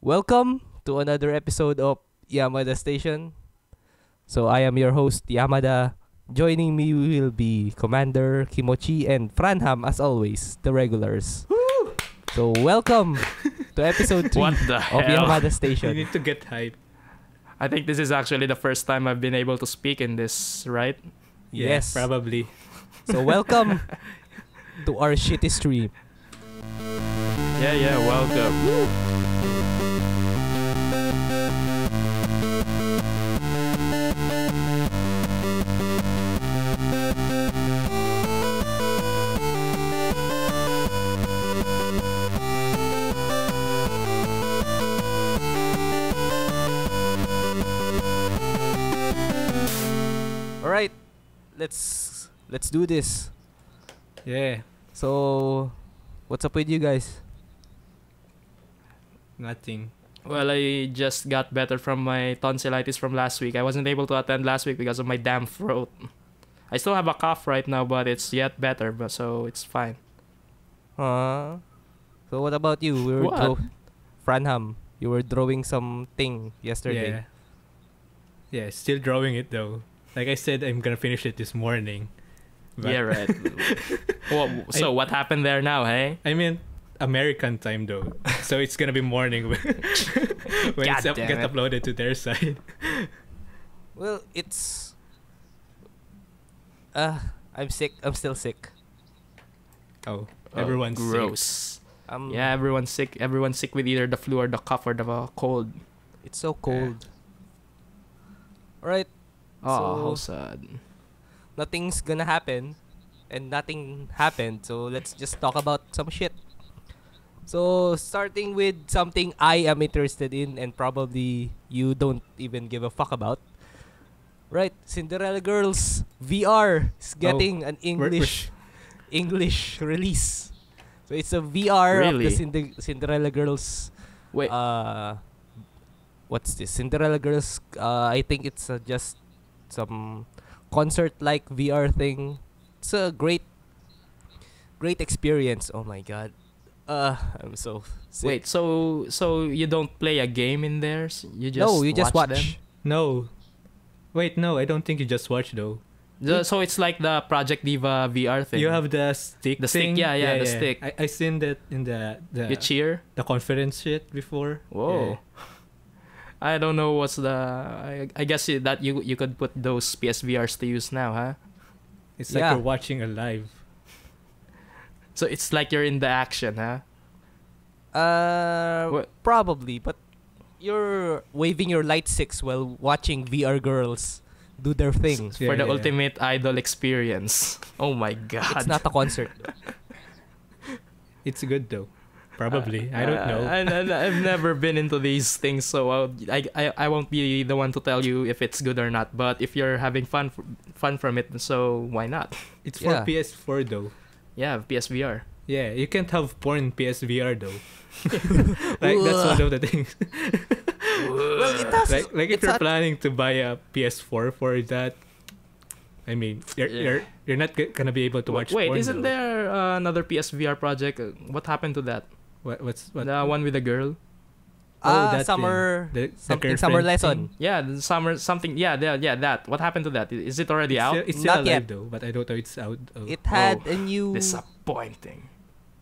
Welcome to another episode of Yamada Station. So I am your host Yamada. Joining me will be Commander Kimochi and Franham as always, the regulars. So welcome to episode 3 of hell? Yamada You Station. need to get hype. I think this is actually the first time I've been able to speak in this, right? Yeah, Yes. probably. So welcome to our shitty stream. Yeah, yeah, welcome. All Let's let's do this. Yeah, So what's up with you guys? nothing. Well, I just got better from my tonsillitis from last week. I wasn't able to attend last week because of my damn throat. I still have a cough right now, but it's yet better, but so it's fine. Huh? So what about you? We were What? draw- Franham, you were drawing something yesterday. Yeah. Yeah, still drawing it though. Like I said, I'm gonna finish it this morning. But- yeah, right. well, so what happened there now, hey? I mean, American time though, so it's gonna be morning when, when it's up, damn get uploaded to their side. Well, it's uh I'm sick. I'm still sick. Oh, Oh, everyone's sick. gross. Um Yeah, everyone's sick. Everyone's sick with either the flu or the cough or the uh, cold. it's so cold. All right, Oh, how sad. Nothing's gonna happen and nothing happened. So let's just talk about some shit. So starting with something I am interested in and probably you don't even give a fuck about. Right, Cinderella Girls VR is getting an We're- we're- English English release. So it's a VR of the Cinder- Cinderella Girls. Wait, Uh, what's this? Cinderella Girls. Uh, I think it's uh, just some concert-like VR thing. It's a great, great experience. Oh my god. Uh, I'm so sick. wait. So, so you don't play a game in there? S- You just no, you just watch. them? No, wait, no, I don't think you just watch though. The- So it's like the Project Diva VR thing. You have the stick. The stick, thing. yeah, yeah, the stick. I I seen that in the the you cheer. the conference shit before. Whoa. I don't know what's the. I, I guess it- that you you could put those PSVRs to use now, huh? It's like Yeah. you're watching a live. So it's like you're in the action, huh? Uh, What? probably, but you're waving your light six while watching VR girls do their thing. Yeah, For the yeah. ultimate idol experience. Oh my god. It's not a concert. It's good though. Probably. I don't know. I, I, have never been into these things, so I'll, I, I I won't be the one to tell you if it's good or not. But if you're having fun fun from it, so why not? It's for Yeah. PS4 though. Yeah, PSVR. Yeah, you can't have porn PSVR though. like that's one of the things. well, it does. like like if it's you're not- planning to buy a PS4 for that, I mean, you're Yeah. you're you're not g- gonna be able to watch. Wait, porn, isn't though. there uh, another PSVR project? Uh, What happened to that? What what's what? The one with the girl? Ah, that thing. summer The- the something girlfriend summer thing? lesson. Yeah, the summer something. Yeah, yeah, yeah. That. What happened to that? Is it already It's out? still, it's still Not alive yet. though, but I don't know it's out. Oh. It had a new Disappointing.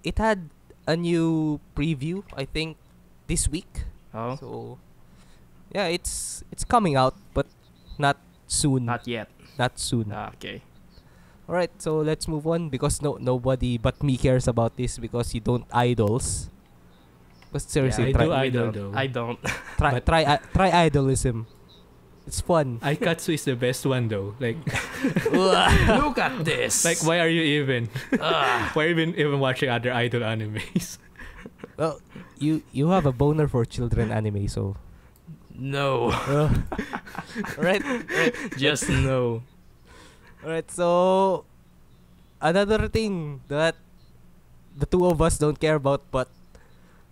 it had a new preview, I think, this week. Oh, So yeah, it's it's coming out, but not soon. not yet. not soon. Ah, okay. All right, so let's move on because no nobody but me cares about this because you don't idols. But seriously, I try do We idol don't- though. I don't. try but- try i- try idolism. It's fun. Aikatsu is the best one though. Like Look at this. like why are you even Ah. why are you even even watching other idol animes? well, you you have a boner for children anime, so no. uh, right, right. Just no. Alright, so another thing that the two of us don't care about, but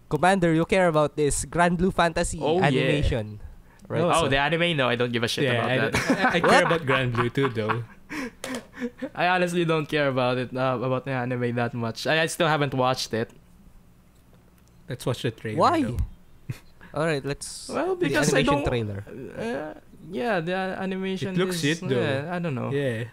Commander, you care about this Granblue Fantasy Oh, yeah. animation. Right. No, oh, so- the anime? No, I don't give a shit yeah, about I, that. I, I care about Granblue too though. I honestly don't care about it uh, about the anime that much. I, I still haven't watched it. Let's watch the trailer. Why? All right, let's Well, the because I don't. trailer. Uh, yeah, the animation. It looks is, shit, though. yeah, I don't know. Yeah.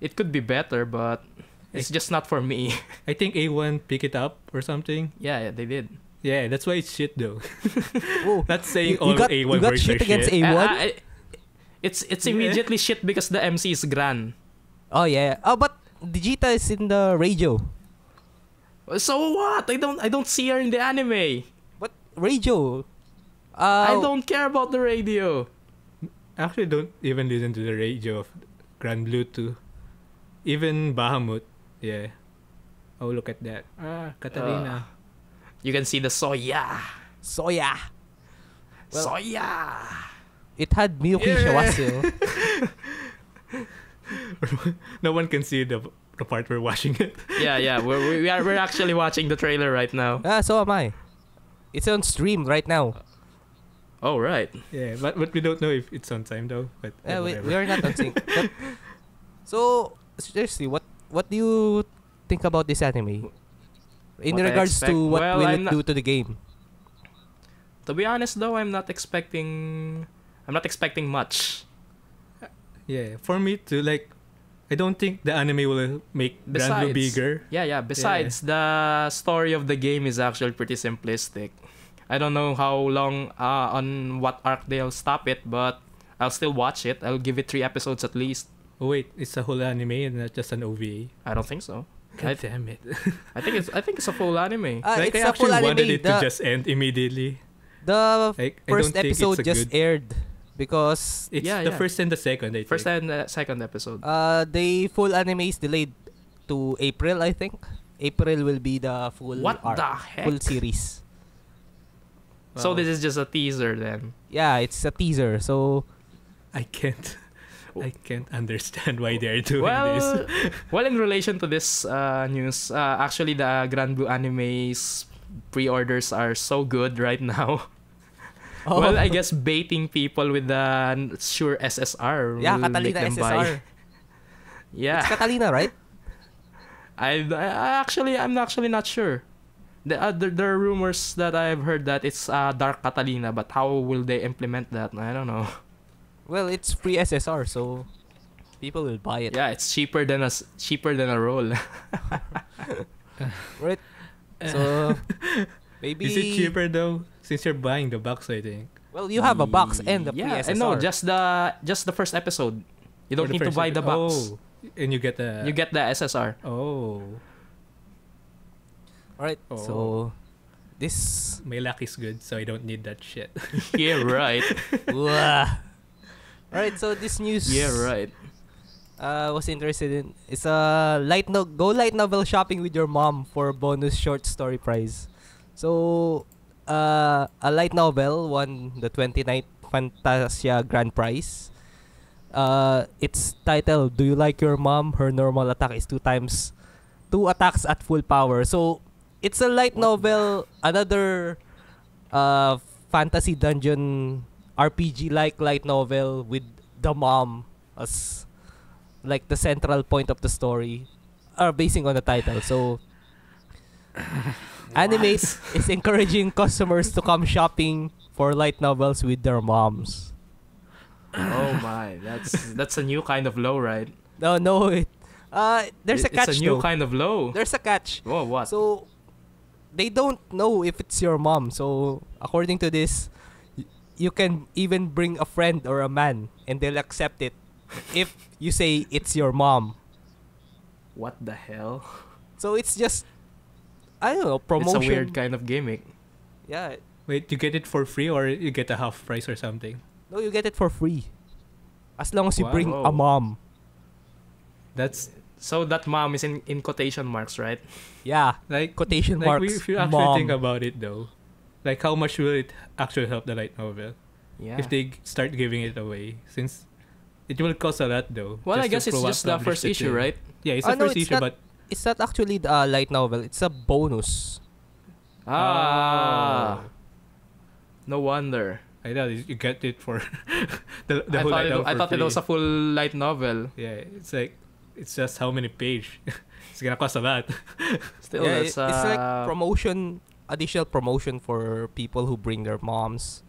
It could be better, but it's just not for me. I think A1 pick it up or something. yeah, yeah, they did. Yeah, that's why it's shit though. Whoa. Not saying You, all you got, A1 you got shit against shit. A1? Uh, I- it's it's Yeah. immediately shit because the MC is Gran. oh, yeah. Oh, but Djeeta is in the radio. So what? I don't I don't see her in the anime. But radio. Uh, I don't care about the radio. Actually, don't even listen to the radio of Granblue 2. Even Bahamut. Yeah. Oh, look at that. Ah, Catalina. You can see the soya. Soya. Well- soya. It had Miyuki Yeah. Shawase. no one can see the, the part we're watching it. Yeah, yeah. We're we we are we're actually watching the trailer right now. ah, so am I. It's on stream right now. Oh right. Yeah, but, but we don't know if it's on time though. But Yeah, we, we are not on sync. But, so, seriously, what what do you think about this anime? In What regards to what Well, will I'm it not- do to the game? To be honest though, I'm not expecting I'm not expecting much. Yeah, for me to like, I don't think the anime will make Granblue bigger. Yeah, yeah. Besides, the story of the game is actually pretty simplistic. I don't know how long uh, on what arc they'll stop it, but I'll still watch it. I'll give it three episodes at least. Oh wait, it's a whole anime and not just an OVA. I don't think so. God I, damn it! I think it's I think it's a full anime. Ah, like it's I a full actually anime. wanted it the, to just end immediately. the Like first episode just good. aired because It's Yeah, the yeah. first and the second. I think. First and uh, second episode. uh the full anime is delayed to April, I think. April will be the full What arc, the heck? full series. So this is just a teaser then. Yeah, it's a teaser. So I can't. I can't understand why they're doing this. Well, well, in relation to this uh, news, uh, actually the Granblue anime's pre-orders are so good right now. oh, Well, I guess baiting people with the sure SSR. yeah, will make Catalina them buy. SSR. Yeah, It's Catalina, right? I, I actually I'm actually not sure. The, uh, there, there are rumors that I've heard that it's uh, Dark Catalina, but how will they implement that? I don't know. Well, it's free SSR, so people will buy it. Yeah, it's cheaper than a s- cheaper than a roll. Right? So maybe Is it cheaper though? Since you're buying the box, I think. Well, you have a box and the yeah, free SSR. and no, just the just the first episode. You don't need to buy epi- the box. Oh, and you get the. You get the SSR. Oh, Alright, Oh. so this my luck is good, so I don't need that shit. yeah, right. Alright, so this news Yeah, right. uh was interested in it's a light no go light novel shopping with your mom for bonus short story prize. So uh a light novel won the 29th Fantasia Grand Prize. Uh it's titled Do You Like Your Mom? Her normal attack is two times two attacks at full power. So it's a light novel, another uh fantasy dungeon RPG like light novel with the mom as like the central point of the story are basing on the title. So Animate is encouraging customers to come shopping for light novels with their moms. Oh my, that's that's a new kind of low, right? No, no, it, uh, there's a catch It's a new though. kind of low. There's a catch. Oh, what? So they don't know if it's your mom. So according to this, you can even bring a friend or a man, and they'll accept it if you say it's your mom. what the hell? So it's just I don't know promotion. It's a weird kind of gimmick. Yeah, Wait, you get it for free or you get a half price or something? no, you get it for free, as long as you Wow. bring a mom. That's So that mom is in, in quotation marks, right? Yeah, like quotation like we, marks. if you actually mom. think about it though, like how much will it actually help the light novel Yeah. if they start giving it away? Since it will cost a lot though. well, I guess it's just the first the issue, thing. right? Yeah, it's Ah, the no, first it's issue, not- but it's not actually the uh, light novel. It's a bonus. Ah, Oh. no wonder. I thought you get it for the, the I whole thought, light it, novel I for thought it was a full light novel. Yeah, it's like it's just how many page. it's gonna cost a lot. Still, yeah, that's it- it's like uh, promotion additional promotion for people who bring their moms.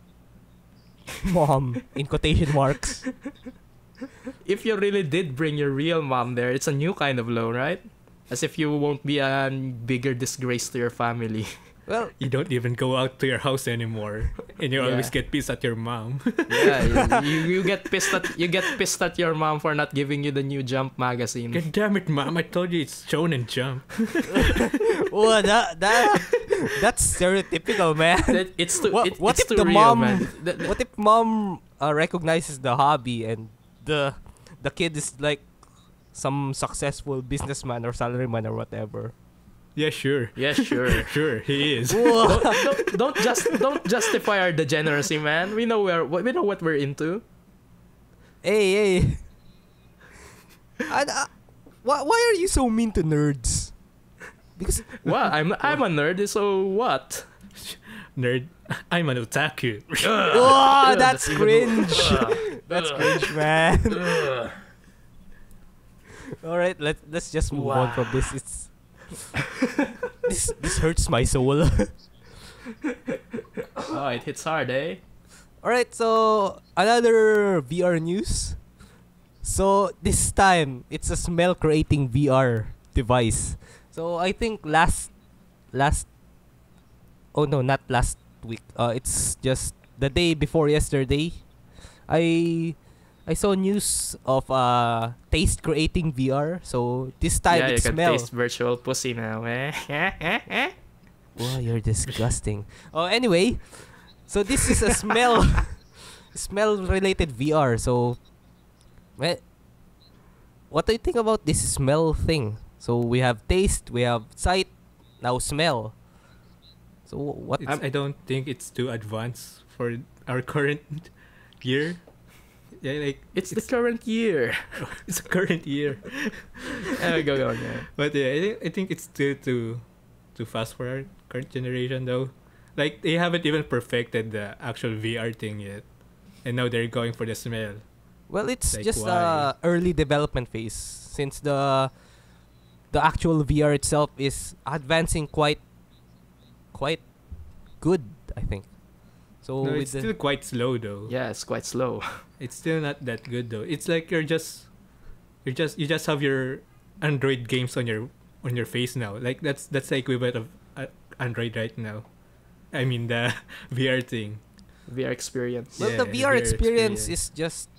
Mom in quotation marks. If you really did bring your real mom there, it's a new kind of loan, right? As if you won't be a bigger disgrace to your family. Well, You don't even go out to your house anymore, and you Yeah. always get pissed at your mom. yeah, you, you, you get pissed at you get pissed at your mom for not giving you the new Jump magazine. God damn it, mom! I told you it's Shonen Jump. oh, that that that's stereotypical, man. That- it's too What- it, what it's if too the real, mom- The- the- What if mom uh, recognizes the hobby and the the kid is like some successful businessman or salaryman or whatever? Yeah, sure, yeah, sure. sure, he is. don't, don't, don't just don't justify our degeneracy, man. We know where we know what we're into. Hey, hey. I, I, why, why are you so mean to nerds? Because Well, I'm I'm a nerd, so what? Nerd, I'm an otaku. oh, that's even- cringe. That's cringe, man. All right, let let's just move on from this. It's this this hurts my soul. Oh, it hits hard, eh? All right, so another VR news. So this time it's a smell creating VR device. So I think last last oh no, not last week. Uh it's just the day before yesterday. I I saw news of uh taste creating VR. So this time yeah, it you can taste virtual pussy now, eh? Wow, you're disgusting. oh, anyway, so this is a smell, smell related VR. So, well, what do you think about this smell thing? So we have taste, we have sight, now smell. So what? It's, I don't think it's too advanced for our current year. Yeah, like It's the current year. it's a current year. Eh, go go yeah. But yeah, I think I think it's still too too fast for our current generation though. Like they haven't even perfected the actual VR thing yet, and now they're going for the smell. Well, it's Like, just why? uh early development phase since the the actual VR itself is advancing quite quite good, I think. So no, with it's the, still quite slow though. Yeah, it's quite slow. It's still not that good though. It's like you're just you're just you just have your Android games on your on your face now. Like that's that's the equivalent of uh, Android right now. I mean the VR thing. VR experience. Well, Yeah, the VR VR experience, experience. is just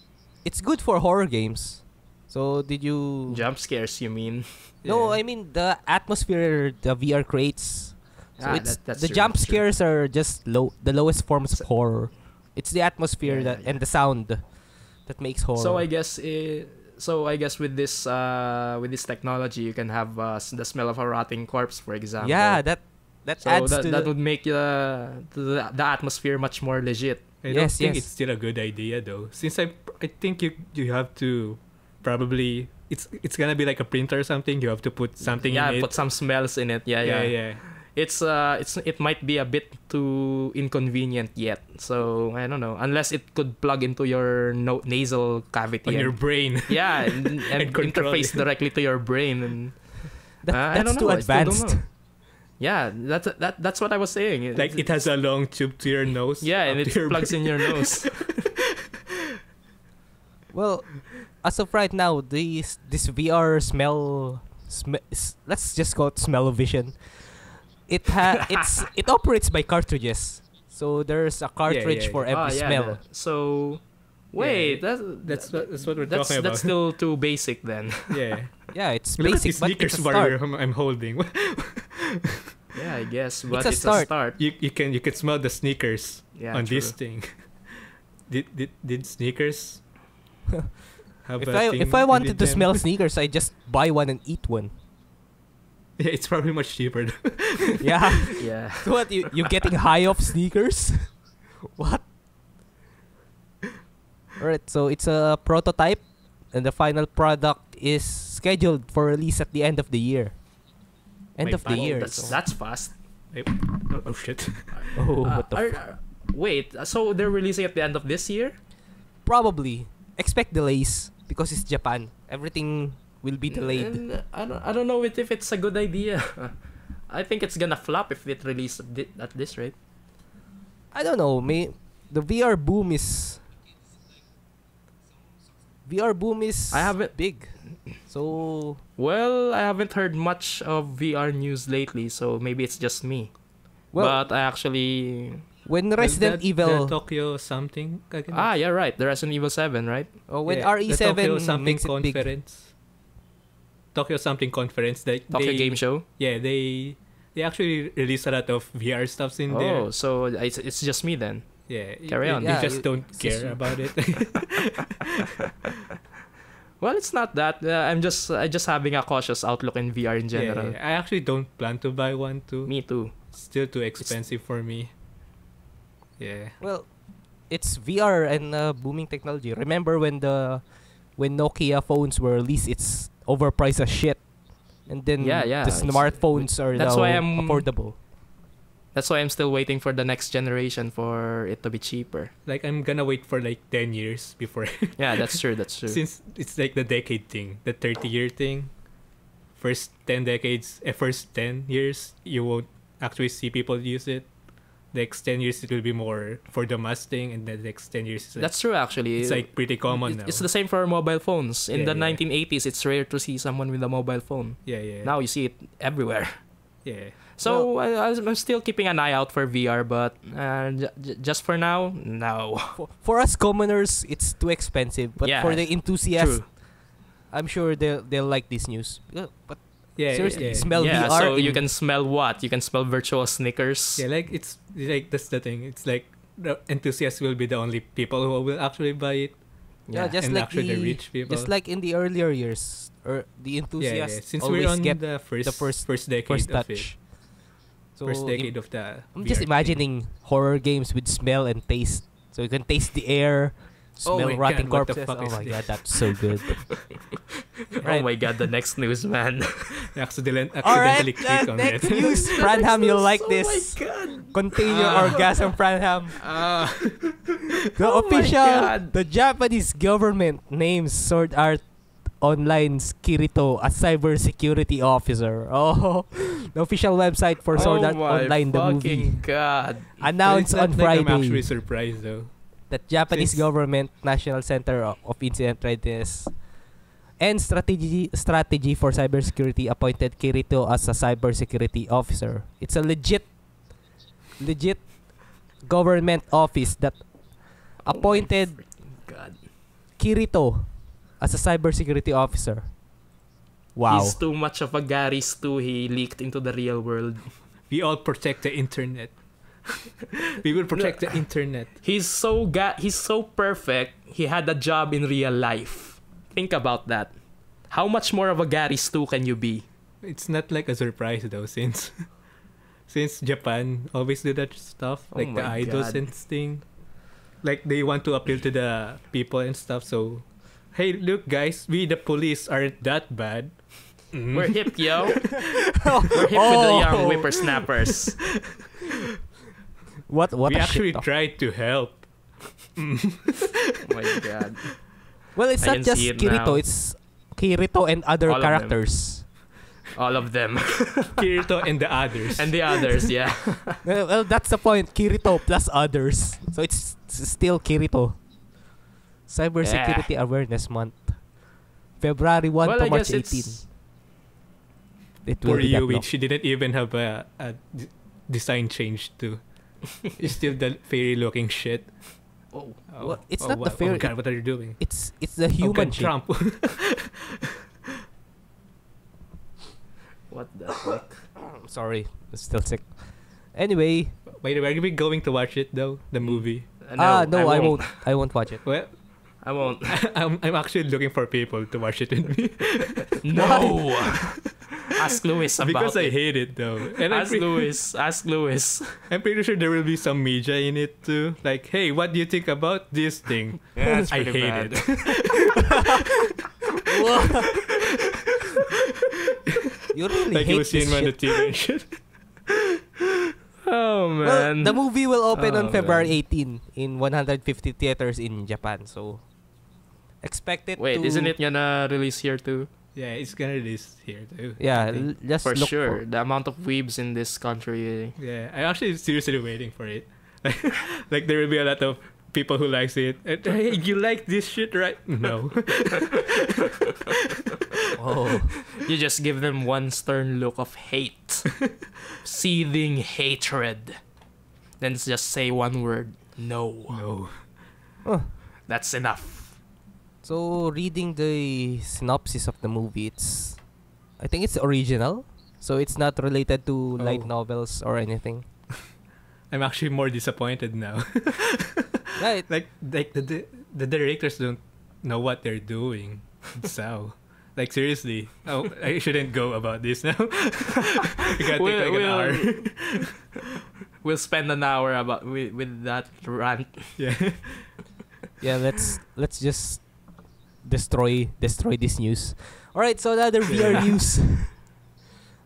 it's good for horror games. So did you Jump scares, you mean? No, Yeah. I mean the atmosphere the VR creates. So Ah, it's that- that's the true, jump that's true. scares are just low the lowest forms of horror. It's the atmosphere Yeah, that yeah, and the sound that makes horror. So I guess eh, so I guess with this uh with this technology you can have uh, the smell of a rotting corpse for example. yeah, that that So adds that, to that the, would make uh, the, the atmosphere much more legit. I don't think yes. it's still a good idea though. Since I I think you you have to probably it's it's gonna be like a printer or something. You have to put something yeah, in it. put some smells in it. Yeah, yeah, yeah. yeah. It's uh it's it might be a bit too inconvenient yet. So I don't know unless it could plug into your no- nasal cavity. On your brain. yeah, and, and, And interface it. directly to your brain and that, Uh, I that's don't too know, I don't advanced. know. yeah, that's that that's what I was saying. like it has a long tube to your nose. yeah, and it plugs brain. in your nose. Well, as of right now, this this VR smell, sm- let's just call it smell vision. It ha it's it operates by cartridges. So there's a cartridge yeah, for yeah. every Ah, yeah, smell. yeah. So wait, that's That's what that's what we're that's talking about. that's still too basic then. yeah. Yeah, it's Look at basic, the but it's a bar start. I'm, I'm holding. yeah, I guess, but a it's, start. a start. you you can you can smell the sneakers Yeah, on true. this thing. did did did sneakers have If a I thing if I wanted to them? smell sneakers, I just buy one and eat one. Yeah, it's probably much cheaper. Yeah. Yeah. so what you you getting high off sneakers? what? Alright, so it's a prototype, and the final product is scheduled for release at the end of the year. End Wait, of the oh, year. That's so- that's fast. oh, oh shit. oh, Uh, what the are- f- are- wait, uh, so they're releasing at the end of this year? Probably expect delays because it's Japan. Everything will be delayed. And I don't I don't know if if it's a good idea. I think it's gonna flop if it releases at this rate. I don't know. May the VR boom is VR boom is I haven't- big. So Well, I haven't heard much of VR news lately, so maybe it's just me. well, but I actually when Well, Resident that- Evil, the Tokyo something. again? ah yeah right, the Resident Evil Seven right. oh, when Yeah, RE7 something makes it big, conference. Tokyo something conference. Like Tokyo they, Game Show. Yeah, they they actually release a lot of VR stuffs in Oh, there. Oh, so it's, it's just me then. Yeah, Carry you, on. You just you- don't it's care just- about it. Well, it's not that. Uh, I'm just I just having a cautious outlook in VR in general. yeah. I actually don't plan to buy one too. Me too. Still too expensive for me. Yeah. Well, it's VR and uh, booming technology. Remember when the when Nokia phones were released, it's overpriced as shit. And then Yeah, yeah, the smartphones are that's now why I'm- affordable. That's why I'm still waiting for the next generation for it to be cheaper. Like I'm gonna wait for like ten years before Yeah, that's true. That's true. since it's like the decade thing, the thirty year thing. First ten decades, eh, first ten years, you won't actually see people use it. Next ten years, it will be more for the mass thing, and the next ten years, like, That's true actually. it's like pretty common It- now. It's the same for mobile phones. In Yeah, the yeah. 1980s, it's rare to see someone with a mobile phone. yeah, yeah, Now you see it everywhere. yeah. So I, I'm still keeping an eye out for VR, but uh, j- j- just for now, no. For, for us commoners, it's too expensive. But Yeah, for the enthusiasts, True. I'm sure they'll they'll like this news. But Yeah, seriously, yeah. smell yeah, VR. so you can smell what? You can smell virtual Snickers. Yeah, like it's like that's the thing. It's like the enthusiasts will be the only people who will actually buy it, Yeah, just and like actually the, the rich people. just like in the earlier years, or the yeah, yeah. enthusiasts Since always we're on get the first, the first- first decade first of it, touch. So first im- decade of the. I'm just VR thing. imagining horror games with smell and taste. So you can taste the air, smell my rotting God, what the corpses. fuck Oh is my this? god, that's so good. Oh my god, the next news, man. I accident- All right, accidentally click uh, on next it. news. Franham, you'll like oh this. my god. Contain your Ah. orgasm, Franham. Ah, The Oh my official, God. the Japanese government names Sword Art Online's Kirito as cybersecurity officer. Oh, the official website for Sword oh Art my Online, the movie, fucking god. announced it's on like I'm Friday actually surprised though. That Japanese Since- government National Center of of Incident Readiness and strategy strategy for cybersecurity appointed Kirito as a cybersecurity officer. It's a legit legit government office that appointed God. Kirito as a cybersecurity officer. Wow. He's too much of a Gary Stu. He leaked into the real world. We all protect the internet. We will protect the internet. He's so ga- he's so perfect. He had a job in real life. Think about that. How much more of a Gary Stu can you be? It's not like a surprise though, since since Japan always do that stuff, Oh like the my idols God. and thing. Like they want to appeal to the people and stuff. So, hey, look, guys, we the police aren't that bad. Mm. We're hip, yo. We're hip with the young Oh. whippersnappers. What what we a actually shit tried to help. Oh my god. Well, it's I not just it Kirito, now. it's Kirito and other All of characters. All of them. Kirito and the others. and the others, yeah. well, well, that's the point. Kirito plus others. So it's, s- still Kirito. Cybersecurity Awareness Month. February 1 well, to I March 18. it's It will Poor be that you, long. she didn't even have a, a d- design change to. it's still the fairy looking shit. oh, Well, it's oh, not the what- fairy- Oh God, what are you doing? It's it's the Oh human God. Trump. what the fuck? I'm sorry, I'm still sick. Anyway, By the way, are we going to watch it though? The movie. Uh, ah no, I won't. I won't watch it. Well, I won't. I'm I'm actually looking for people to watch it with me No. Ask Louis about because I it. hate it though, and Ask pre- Louis. Ask Louis. I'm pretty sure there will be some media in it too. Like, hey, what do you think about this thing? Yeah, it's I hate bad. it. You really like hate you see this in shit. the TV and shit. Oh Well, man. the movie will open Oh, on February man. 18 in 150 theaters in Japan. So expect it Wait, to isn't it gonna release here too? Yeah, it's gonna release here too. Yeah, l- just For look sure. The amount of weebs in this country. Eh. Yeah, I'm actually seriously waiting for it. like there will be a lot of people who likes it. And, hey, you like this shit, right? No. Oh, You just give them one stern look of hate. Seething hatred. Then just say one word. No. no. That's enough. So reading the synopsis of the movie, it's, I think it's original, so it's not related to oh. light Oh. novels or anything. I'm actually more disappointed now. Yeah, it, like like the di- the directors don't know what they're doing. So, like seriously, oh, I shouldn't go about this now. we gotta we'll, like we'll- hour. We'll spend an hour about with, with that rant. yeah. yeah. Let's let's just destroy destroy this news. All right, so another VR news.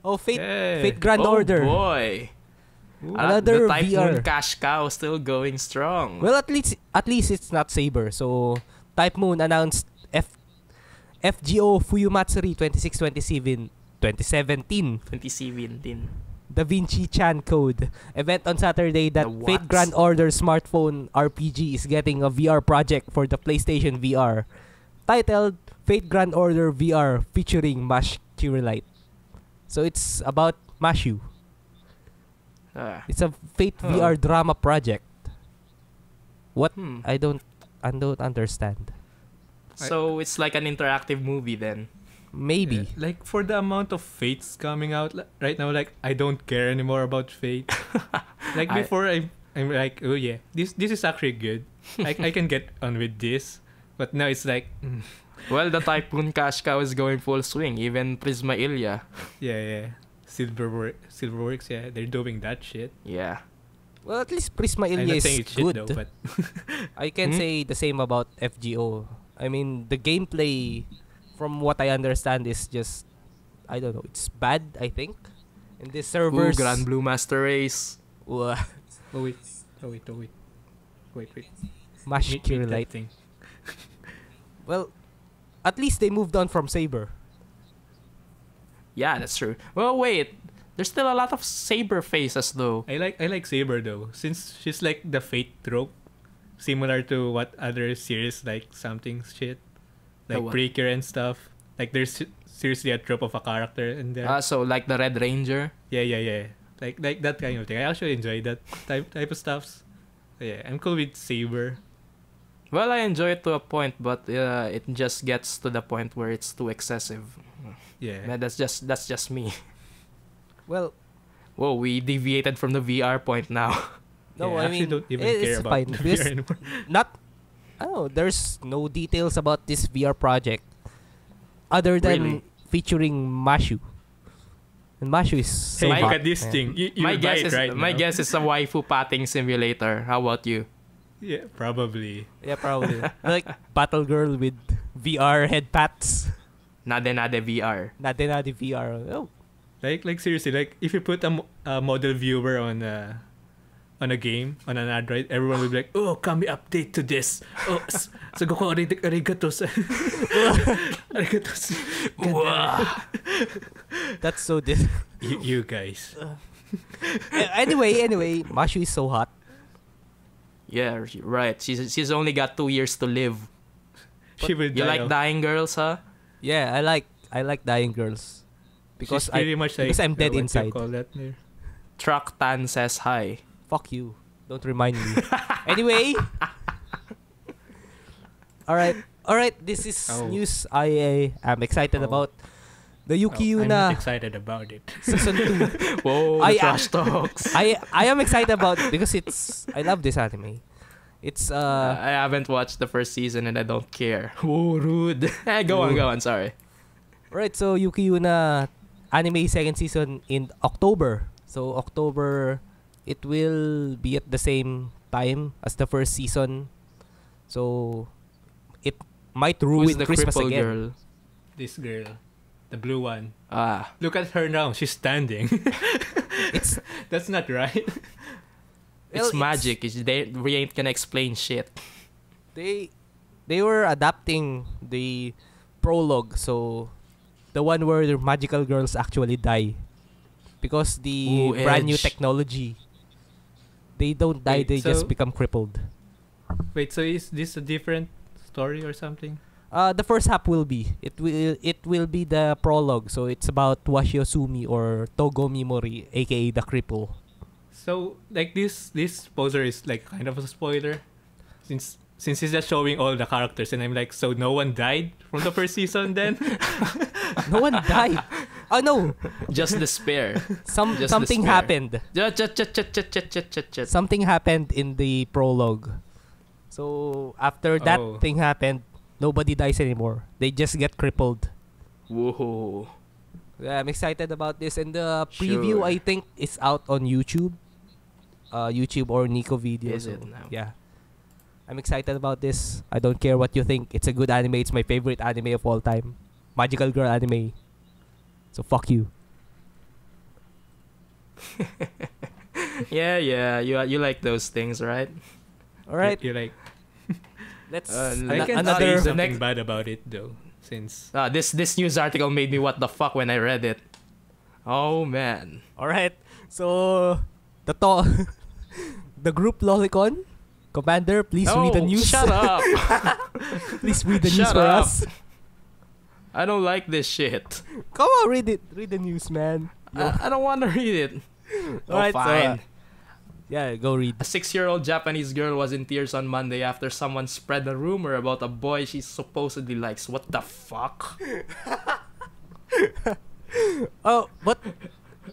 Oh, Fate Hey. Fate Grand oh Order. boy. Ooh. Ah, Another the Type Moon VR. cash cow still going strong. Well, at least at least it's not Saber. So Type Moon announced F FGO Fuyumatsuri 2627 2017 2017. Da Vinci Chan Code event on Saturday that Fate? Grand Order smartphone RPG is getting a VR project for the PlayStation VR titled Fate Grand Order VR featuring Mash Kyrielight. So it's about Mashu. Ah. It's a Fate Huh. VR drama project. What Hmm. I don't I don't understand. So it's like an interactive movie then. Maybe. Yeah, like for the amount of fates coming out li- right now, like I don't care anymore about fate. like I- before, I I'm like, oh yeah, this this is actually good. I I can get on with this. But now it's like, mm, Well, the Type Moon cash cow is going full swing. Even Prisma Ilya. yeah, yeah. Silverwork, Silverworks, yeah, they're doing that shit. Yeah. Well, at least Prisma I'm Ilya not is saying it's shit good. though, but I can Hmm? say the same about FGO. I mean, the gameplay, from what I understand, is just I don't know. It's bad. I think. And this Ooh, servers. Granblue Master Race. Wah, oh wait, oh wait, oh wait, wait, wait. Mash Meet- meet that Kyrielight. thing. Well, at least they moved on from Saber. Yeah, that's true. Well, wait. There's still a lot of saber faces though. I like I like Saber though, since she's like the fate trope, similar to what other series like something shit, like what? Breaker and stuff. Like there's seriously a trope of a character in there. Ah, so like the Red Ranger. yeah, yeah, yeah. Like like that kind of thing. I actually enjoy that type type of stuffs. Yeah, I'm cool with Saber. Well, I enjoy it to a point, but uh, it just gets to the point where it's too excessive. Yeah. Yeah, that's just that's just me. Well, Whoa, we deviated from the VR point now. no, Yeah, I actually mean, don't even it- care it's about fine. VR anymore. not. I don't know. There's no details about this VR project, other than Really? featuring Mashu. And Mashu is so Hey, look at this man. thing. You, you my guess it is right my now. guess is a waifu patting simulator. How about you? Yeah, probably. Yeah, probably. like Battle Girl with VR head pats. Nade Nade VR. Nade nade VR. Oh, Like like seriously, like if you put a, a model viewer on a on a game on an Android, everyone will be like, "Oh, kami update to this." Oh, s- sago ko arig- arigato sa arigato sa that's so dis. you, you guys. Uh, anyway, anyway, Mashu is so hot. Yeah, right. She's she's only got two years to live. she will You die like of- dying girls, huh? Yeah, I like I like dying girls because She's I pretty much like because I'm uh, dead what inside. Call that there? Truck Tan says hi. fuck you. Don't remind me. anyway. all right, all right. This is Oh. news I uh, am excited Oh. about. The Yuki Oh, I'm not excited about it. season two. Whoa, I- trash talks. I I am excited about it because it's I love this anime. It's uh I haven't watched the first season and I don't care. Whoa, rude. Eh, go on, go on. Sorry. Right, so Yuki Yuna anime second season in October. So October it will be at the same time as the first season. So it might ruin Who's the Christmas again. girl? This girl, the blue one. Ah, Look at her now. She's standing. It's That's not right. well, it's magic. It's, they we ain't gonna explain shit. They they were adapting the prologue, so the one where the magical girls actually die because the Ooh, brand new technology. They don't die; Wait, they just become crippled. Wait, so is this a different story or something? Uh, the first half will be it will it will be the prologue. So it's about Washio Sumi or Togo Mimori, aka the cripple. So like this this poster is like kind of a spoiler, since since he's just showing all the characters, and I'm like, so no one died from the first season then? no one died. Oh no! Just despair. Some just something despair. happened. Something happened in the prologue. So after that oh. thing happened, nobody dies anymore. They just get crippled. Woohoo. Yeah, I'm excited about this. And the preview, Sure. I think, is out on YouTube. Uh, YouTube or Nico Video. Is so, it now? Yeah. I'm excited about this. I don't care what you think. It's a good anime. It's my favorite anime of all time. Magical Girl anime. So fuck you. Yeah, yeah. You you like those things, right? All right, You're like, let's Uh, I can another. say something next- bad about it though, since Ah, this this news article made me what the fuck when I read it. Oh man. All right. So the to- the group Lolicon Commander, please no, read the news. Shut up. please read the news Shut for up. us. I don't like this shit. Come on, read it. Read the news, man. I, I don't want to read it. Oh, Alright, so, fine. Uh, Yeah, go read. A six-year-old Japanese girl was in tears on Monday after someone spread a rumor about a boy she supposedly likes. What the fuck? Oh, but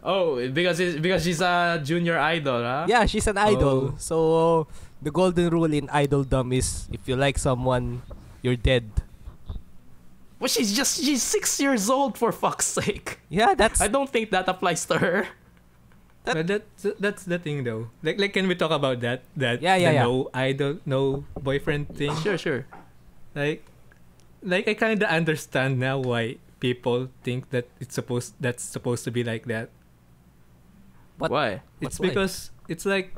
Oh, because it's, because she's a junior idol, huh? yeah, she's an idol. Oh. So the golden rule in idoldom is if you like someone, you're dead. Well, she's just she's six years old for fuck's sake. Yeah, that's I don't think that applies to her. That- but that's that's the thing though. Like like can we talk about that that Yeah, yeah, the yeah. no idol no boyfriend thing? Sure, sure. Like like I kind of understand now why people think that it's supposed that's supposed to be like that. What? Why? It's What's why? because it's like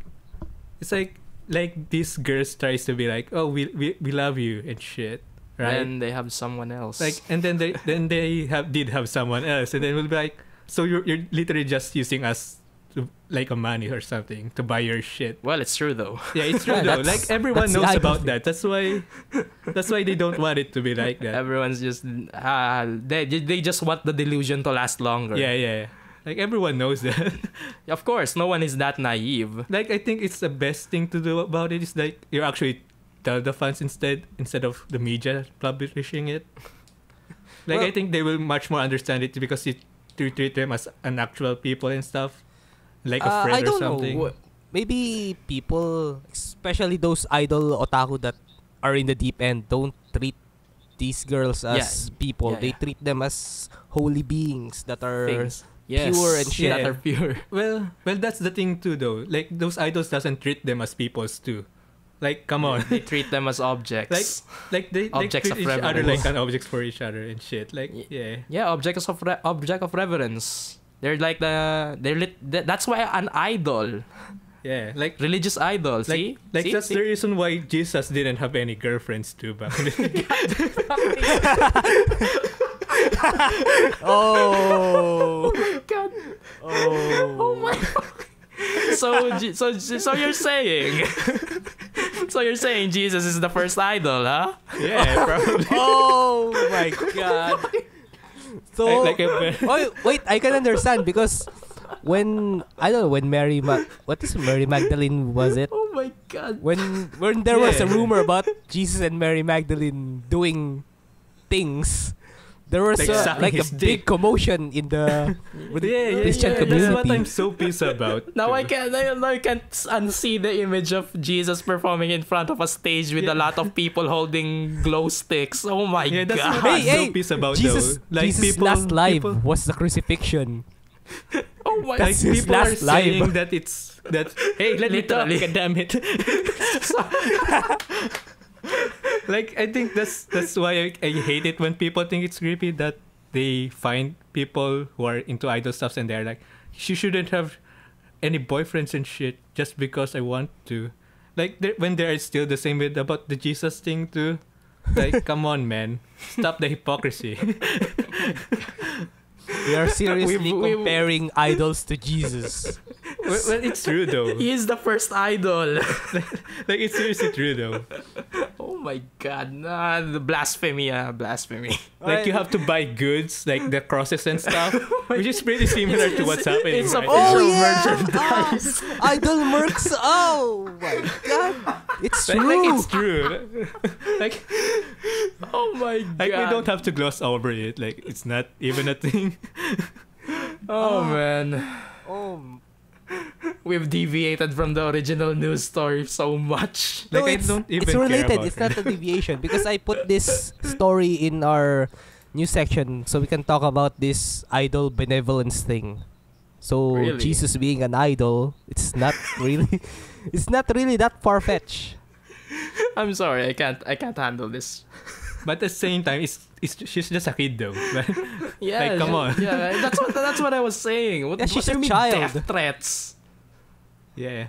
it's like like these girls tries to be like, "Oh, we we, we love you" and shit. Right? And they have someone else. like and then they then they have did have someone else and then we'll be like, "So you're you're literally just using us to, like a money or something to buy your shit." well, it's true though. Yeah, it's true Yeah, though. Like everyone knows about that. That's why that's why they don't want it to be like that. Everyone's just uh, they they just want the delusion to last longer. Yeah, yeah. Like everyone knows that. Of course, no one is that naive. like I think it's the best thing to do about it is like you actually tell the fans instead instead of the media publishing it. Like I think they will much more understand it because you treat them as an actual people and stuff, like a Uh, friend I don't or something. know. Maybe people, especially those idol otaku that are in the deep end, don't treat these girls as people. Yeah, they yeah. treat them as holy beings that are Things. Yes. pure and shit. That are pure. Well, well, that's the thing too, though. Like those idols doesn't treat them as peoples too. Like, come on. they treat them as objects. Like, like they, they Objects treat of each other reverence. like an objects for each other and shit. Like, Y- yeah. yeah, objects of re- object of reverence. They're like the they're lit. That's why an idol, Yeah, like religious idol. Like, see, like see? that's See? the reason why Jesus didn't have any girlfriends too back day. oh, oh God. oh, Oh my. so so so you're saying, so you're saying Jesus is the first idol, huh? yeah, probably. oh my god. So like, like a, oh wait, I can understand because when I don't know when Mary Ma- what is Mary Magdalene was it? Oh my God. When when there was a rumor about Jesus and Mary Magdalene doing things, there was Like a, like a his big commotion in the with yeah, yeah, Christian yeah, community. That's what I'm so pissed about. Now I can't I, now I can't unsee the image of Jesus performing in front of a stage with a lot of people holding glow sticks. Oh my Yeah, that's god. what I'm Hey, so hey, pissed about Jesus, though. Like Jesus' people, last live people, was the crucifixion. Oh my like That's his people are last live. saying that it's that. Hey, let me talk. Literally. God damn it. Like I think that's that's why I, I hate it when people think it's creepy that they find people who are into idol stuff and they're like, she shouldn't have any boyfriends and shit just because I want to. Like they're- when they're still the same with about the Jesus thing too. Like come on, man, stop the hypocrisy. We are seriously We've- we've- comparing idols to Jesus. Well, well, it's true though. He is the first idol. like it's seriously true though. oh my god, nah, the blasphemy, ah, blasphemy. Like you have to buy goods like the crosses and stuff, which is pretty similar to what's happening. it's right a- now. Oh, merchandise. idol mercs. Oh my god. It's Like, true. like it's true. like Oh my god. like we don't have to gloss over it. Like it's not even a thing. Oh man. oh. We've deviated from the original news story so much. No, Like, I it's, don't even it's related. It's it. not a deviation because I put this story in our news section so we can talk about this idol benevolence thing. So Really? Jesus being an idol, it's not really, it's not really that far fetched. I'm sorry, I can't I can't handle this. But at the same time, it's, it's she's just a kid though. Yeah, Like, come on. Yeah, that's what that's what I was saying. What, Yeah, she's what do a child. Death threats. yeah.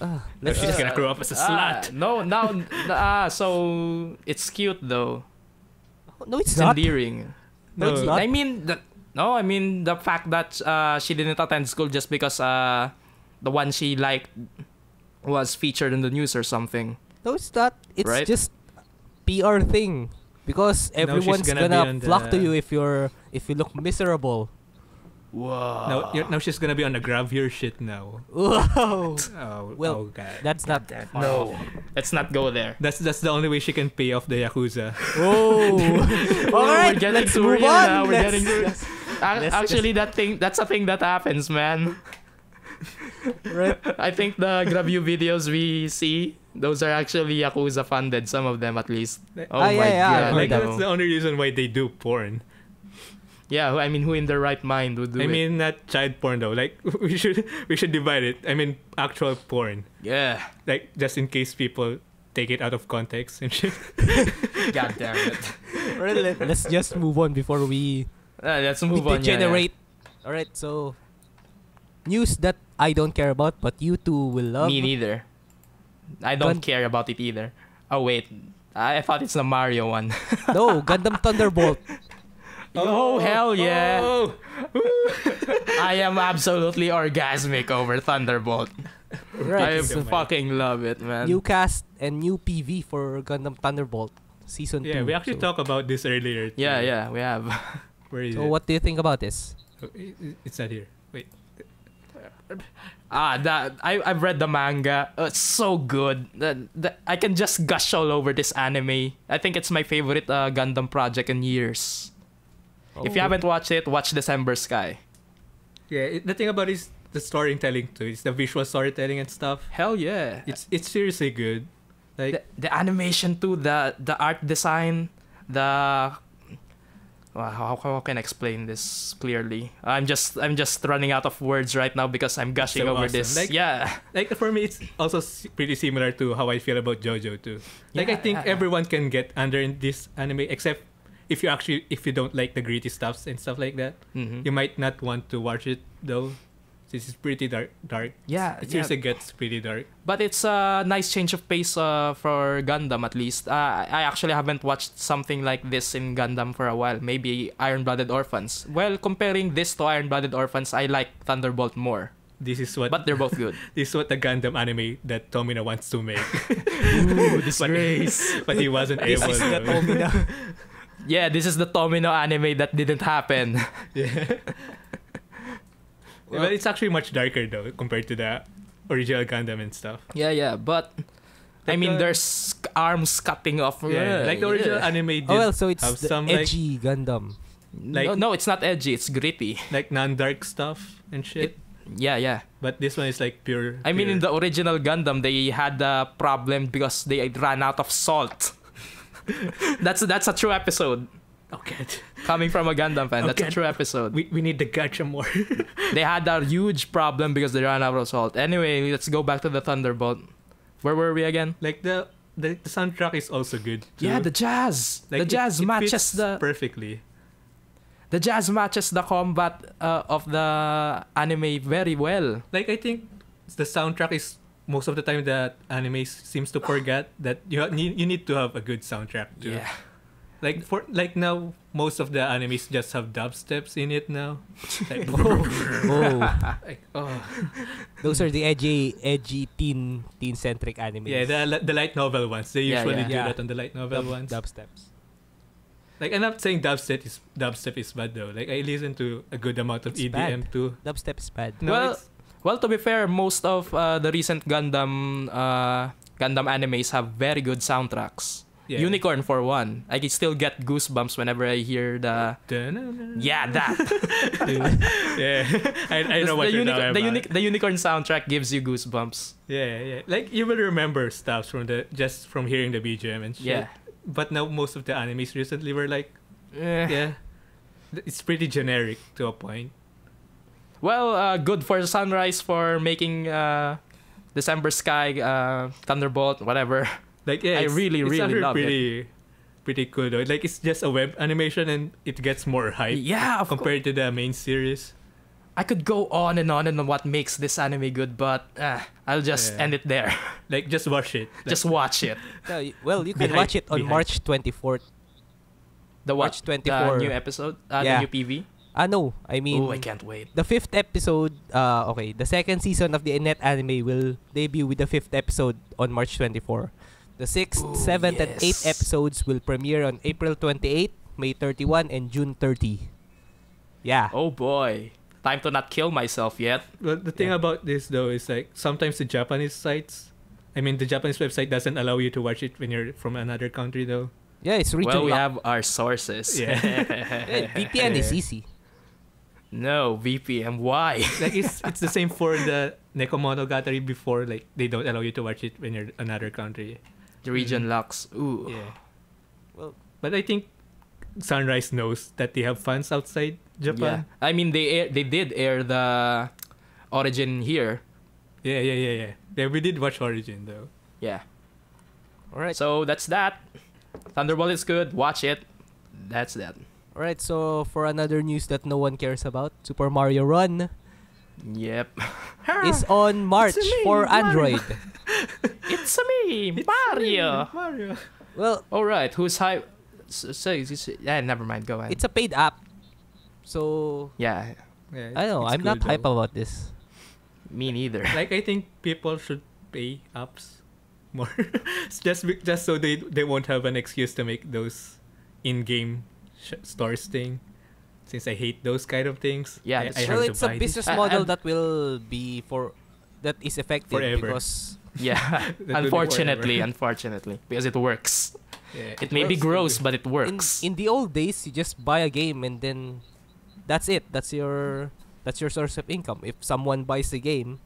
Ah, Like, let's she's just, gonna grow up as a Ah, slut. no, now ah, so it's cute though. no, it's It's not. endearing. No, it's not. I mean, the, no, I mean the fact that uh, she didn't attend school just because uh, the one she liked was featured in the news or something. No, it's not. It's Right? just PR thing because everyone's gonna gonna, be on flock to you if you're if you look miserable. Whoa. Now, you're, now she's gonna be on the grab your shit now. Whoa, Oh, Well, oh god. that's not. That. No, let's not go there. That's that's the only way she can pay off the yakuza. Oh, all right. we're getting let's too move real on. now. We're Let's- getting too- let's- Ac- Let's Actually, that thing that's a thing that happens, man. right. I think the gravure videos we see, those are actually Yakuza funded, some of them at least. Oh Ah, my yeah, I god. like that's the only reason why they do porn. Yeah, I mean, who in their right mind would do I it? mean, not child porn though. Like we should we should divide it. I mean, actual porn. yeah. Like just in case people take it out of context and shit. God damn it. Alright, let, us just move on before we, Uh, let's we move on. yeah, yeah. degenerate. All right, so news that I don't care about, but you two will love. Me neither. I don't Gun- care about it either. Oh wait, I I thought it's the Mario one. no, Gundam Thunderbolt. Oh, oh, hell oh. yeah. Oh, I am absolutely orgasmic over Thunderbolt. Right. I so- fucking love it, man. new cast and new PV for Gundam Thunderbolt season yeah. 2. We actually so, talked about this earlier. too. yeah, yeah, we have. Where is So it? what do you think about this? Oh, it- it- It's not here. Wait. Ah, that I I've read the manga. Uh, it's so good. That that I can just gush all over this anime. I think it's my favorite uh, Gundam project in years. If you Oh. haven't watched it, watch December Sky. Yeah. It, the thing about it is the storytelling too. It's the visual storytelling and stuff. Hell yeah. It's it's seriously good. Like the, the animation too, the the art design, the Wow, how, how can I explain this clearly? I'm just I'm just running out of words right now because I'm gushing so over awesome. this. Like- yeah. like for me it's also pretty similar to how I feel about JoJo too. Like I think yeah, yeah. everyone can get under in this anime except if you actually if you don't like the gritty stuffs and stuff like that. Mhm. You might not want to watch it though. This is pretty dark dark. Yeah, It yeah. seriously gets pretty dark. But it's a nice change of pace uh, for Gundam at least. Uh, I actually haven't watched something like this in Gundam for a while. Maybe Iron Blooded Orphans. Well, comparing this to Iron Blooded Orphans, I like Thunderbolt more. This is what But they're both good. this is what the Gundam anime that Tomino wants to make. Ooh, disgrace. but he wasn't able. this is to. yeah, this is the Tomino anime that didn't happen. Yeah. But it's actually much darker though compared to the original Gundam and stuff. yeah, yeah, but I mean, the- there's arms cutting off. Yeah, like the original yeah. anime did Oh well, so it's have the some like edgy Gundam. no, like- no, it's not edgy. It's gritty. like non-dark stuff and shit. Yeah, yeah. but this one is like pure. I mean, in the original Gundam, they had a problem because they ran out of salt. that's that's a true episode. Okay, Coming from a Gundam fan, that's a true episode. we we need the gacha more. They had that huge problem because they ran out of salt. Anyway, let's go back to the Thunderbolt. Where were we again? like the, the the soundtrack is also good. Too. Yeah, the jazz. like the jazz it, it matches fits the perfectly. the jazz matches the combat uh, of the anime very well. Like I think the soundtrack is most of the time that anime seems to forget that you need you need to have a good soundtrack too. Yeah. Like for like now, most of the animes just have dubsteps in it now. Like, oh, like, oh. those are the edgy, edgy teen, teen centric animes. Yeah, the the light novel ones. They Yeah, usually yeah. do Yeah. that on the light novel Dub, ones. dubsteps. Like I'm not saying dubstep is dubstep is bad though. Like I listen to a good amount of It's EDM too. Dubstep is bad. No, Well, Well, to be fair, most of uh, the recent Gundam uh, Gundam animes have very good soundtracks. Yeah. Unicorn for one. I can still get goosebumps whenever I hear the yeah that. yeah. I, I know what the, you're unic- talking the, about. unic- the unicorn soundtrack gives you goosebumps. Yeah, yeah. Like you will remember stuff from the just from hearing the BGM and shit. Yeah. But now most of the animes recently were like, Eh. yeah, it's pretty generic to a point. Well, uh, good for Sunrise for making uh, December Sky, uh, Thunderbolt, whatever. Like yeah, I it's- really, it's really actually love it. pretty, pretty cool though. Like it's just a web animation and it gets more hype Yeah, of course. compared to the main series. I could go on and on and on what makes this anime good, but uh, I'll just Yeah. end it there. Like just watch it. Like, just watch it. No, y- well, you can Be watch it on be hype. March 24th. The what? March 24. New episode? Uh, Yeah. The new PV? Ah, no. I mean, oh, I can't wait. the fifth episode, uh, okay, the second season of the Net anime will debut with the fifth episode on March 24. The sixth, Ooh, seventh, and eighth episodes will premiere on April 28, May 31, and June 30. Yeah. Oh boy. Time to not kill myself yet. Well, the thing Yeah. about this though is like sometimes the Japanese sites, I mean the Japanese website doesn't allow you to watch it when you're from another country though. Yeah, it's region well, we lock. have our sources. Yeah. Eh, VPN is easy. no, VPN. Why? Like it's it's the same for the Nekomonogatari before like they don't allow you to watch it when you're another country. The region mm. locks. Ooh. Yeah. Well- but I think Sunrise knows that they have fans outside Japan. Yeah. Japan. I mean, they air, they did air the origin here. Yeah, yeah, yeah, yeah. Yeah, we did watch Origin though. Yeah. All right. So that's that. Thunderbolt is good. Watch it. That's that. All right. So for another news that no one cares about, Super Mario Run Yep. is on March me, for Mario. Android. it's me, Mario. Mario. well, All right. Who's hype? So, so, so- yeah, never mind. Go ahead. it's a paid app. So yeah. Yeah, I don't know. I'm not cool, hype though. about this. Me neither. Like I think people should pay apps more, just just so they they won't have an excuse to make those in-game sh- stores thing. Since I hate those kind of things. Yeah, I, that's I true. Well, it's a business I- model I've- that will be for that is effective Forever. because Yeah. That will be unfortunately, unfortunately, because it works. Yeah, It may be gross, but it in, works. in the old days you just buy a game and then that's it. That's your that's your source of income. If someone buys the game,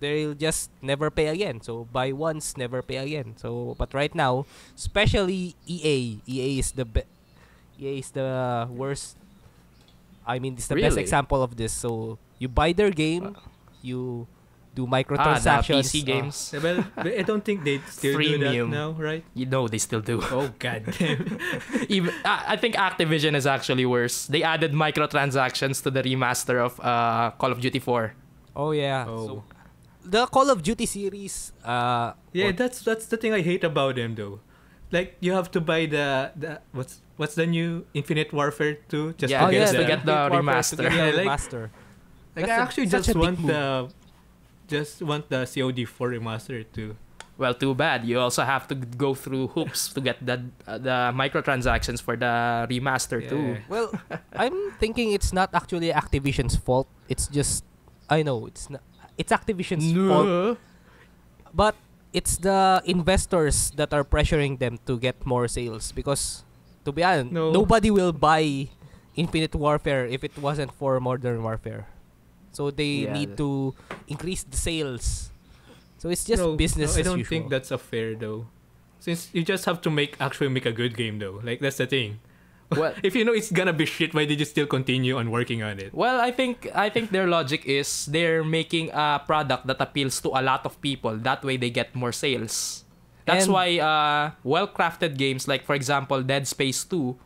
they'll just never pay again. So buy once, never pay again. So but right now, especially EA, EA is the be- EA is the worst. I mean, it's the best example of this. So you buy their game, you do microtransactions. ah, the microtransactions. PC uh, games. Yeah, well, I don't think they still do that now, right? You know they still do. Oh god damn. Even I I think Activision is actually worse. They added microtransactions to the remaster of uh, Call of Duty 4. oh yeah. Oh. So the Call of Duty series. Uh, Yeah, or- that's that's the thing I hate about them though. Like you have to buy the the what's what's the new Infinite Warfare 2 just Yeah, to oh get yes, to the, get the Infinite Warfare to remaster. get the Yeah, like- remaster. like That's I a- actually such just want move. the just want the COD 4 remaster too. Well, too bad. You also have to go through hoops to get the uh, the microtransactions for the remaster too. Well, I'm thinking it's not actually Activision's fault. It's just I know it's not. It's Activision's fault, but it's the investors that are pressuring them to get more sales because, to be honest, No. nobody will buy Infinite Warfare if it wasn't for Modern Warfare. So they Yeah, need to increase the sales. So it's just No, business no, I don't usual. think that's a fair though. Since you just have to make actually make a good game though. Like that's the thing. Well, If you know it's gonna be shit, why did you still continue on working on it? Well, I think I think their logic is they're making a product that appeals to a lot of people. That way they get more sales. That's And- why uh, well-crafted games like for example Dead Space 2,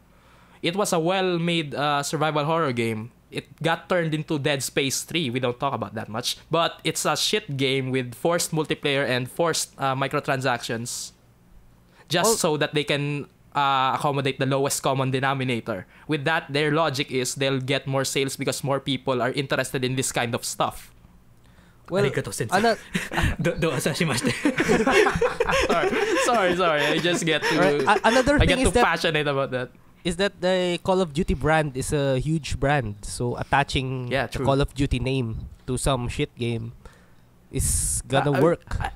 it was a well-made uh, survival horror game. It got turned into Dead Space 3. We don't talk about that much, but it's a shit game with forced multiplayer and forced uh, microtransactions. Just so that they can uh, accommodate the lowest common denominator. With that, their logic is they'll get more sales because more people are interested in this kind of stuff. Well, Arigato sensei. ano, do, do asashimashite. sorry, sorry, sorry. I just get to alright, a- another I thing get is too that passionate about that. is that the Call of Duty brand is a huge brand. So attaching Yeah, the. Call of Duty name to some shit game is gonna Uh, work. I,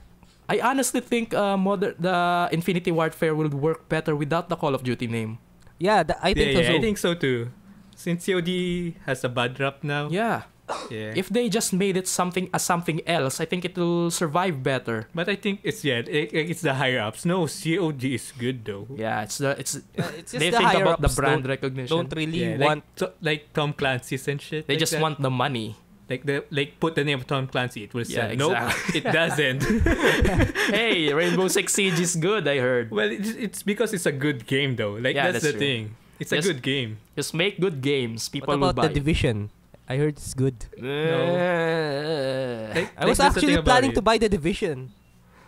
I honestly think uh, modern the Infinity Warfare will work better without the Call of Duty name. yeah, th- I think yeah, so. yeah, I think so too. Since COD has a bad rap now. Yeah. Yeah. If they just made it something as something else, I think it will survive better. but I think it's yeah, it, it's the higher ups. No, COD is good though. Yeah, it's the it's Yeah, it's they the think higher about the brand don't, recognition. don't really Yeah, like, want to, like Tom Clancy's and shit. they like just that. want the money. like the like put the name of Tom Clancy. It will Yeah, say nope, it doesn't. hey, Rainbow Six Siege is good, I heard. well, it's, it's because it's a good game though. Like Yeah, that's, that's the true. thing. It's Yes. a good game. Just make good games. People What about will buy. the division? I heard it's good. Uh, Like, I was like, actually planning to buy the division.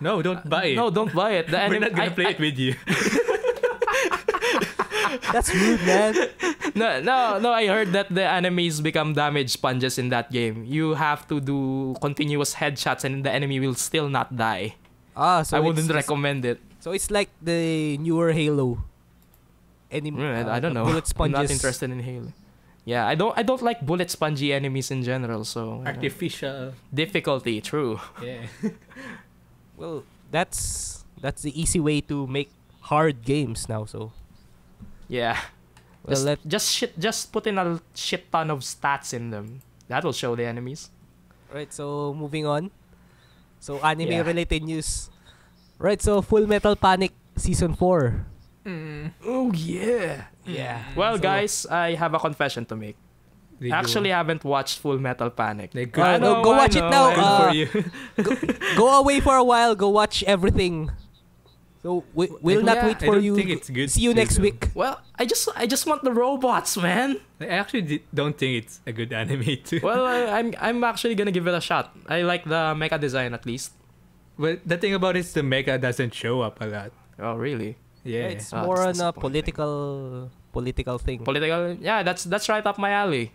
No, don't buy it. no, don't buy it. The We're anim- not gonna I- play I- it with you. That's rude, man. no, no, no. I heard that the enemies become damage sponges in that game. You have to do continuous headshots, and the enemy will still not die. Ah, so I wouldn't just- recommend it. So it's like the newer Halo. Any, Mm, uh, I don't know. Bullet I'm sponges. not interested in Halo. Yeah, I don't. I don't like bullet spongy enemies in general. So you know. Artificial. difficulty, true. Yeah. Well, that's that's the easy way to make hard games now. So Yeah. well, Just, let just shit. Just put in a shit ton of stats in them. That will show the enemies. right. So moving on. So anime Yeah. related news. Right. So Full Metal Panic season four. Oh yeah. Yeah. Well, So- guys, I have a confession to make. They Actually, go, I haven't watched Full Metal Panic. they Uh, go, I no, know, go I watch it now. I good know. Uh, for you. go away for a while. Go watch everything. So we, we'll not Yeah, wait I for don't you. think it's good See you too, next though. week. Well, I just I just want the robots, man. I actually don't think it's a good anime too. Well, I, I'm I'm actually gonna give it a shot. I like the mecha design at least. Well, the thing about it is the mecha doesn't show up a lot. Oh, really? Yeah. It's Ah, more on a political political thing. Political? Yeah, that's that's right up my alley.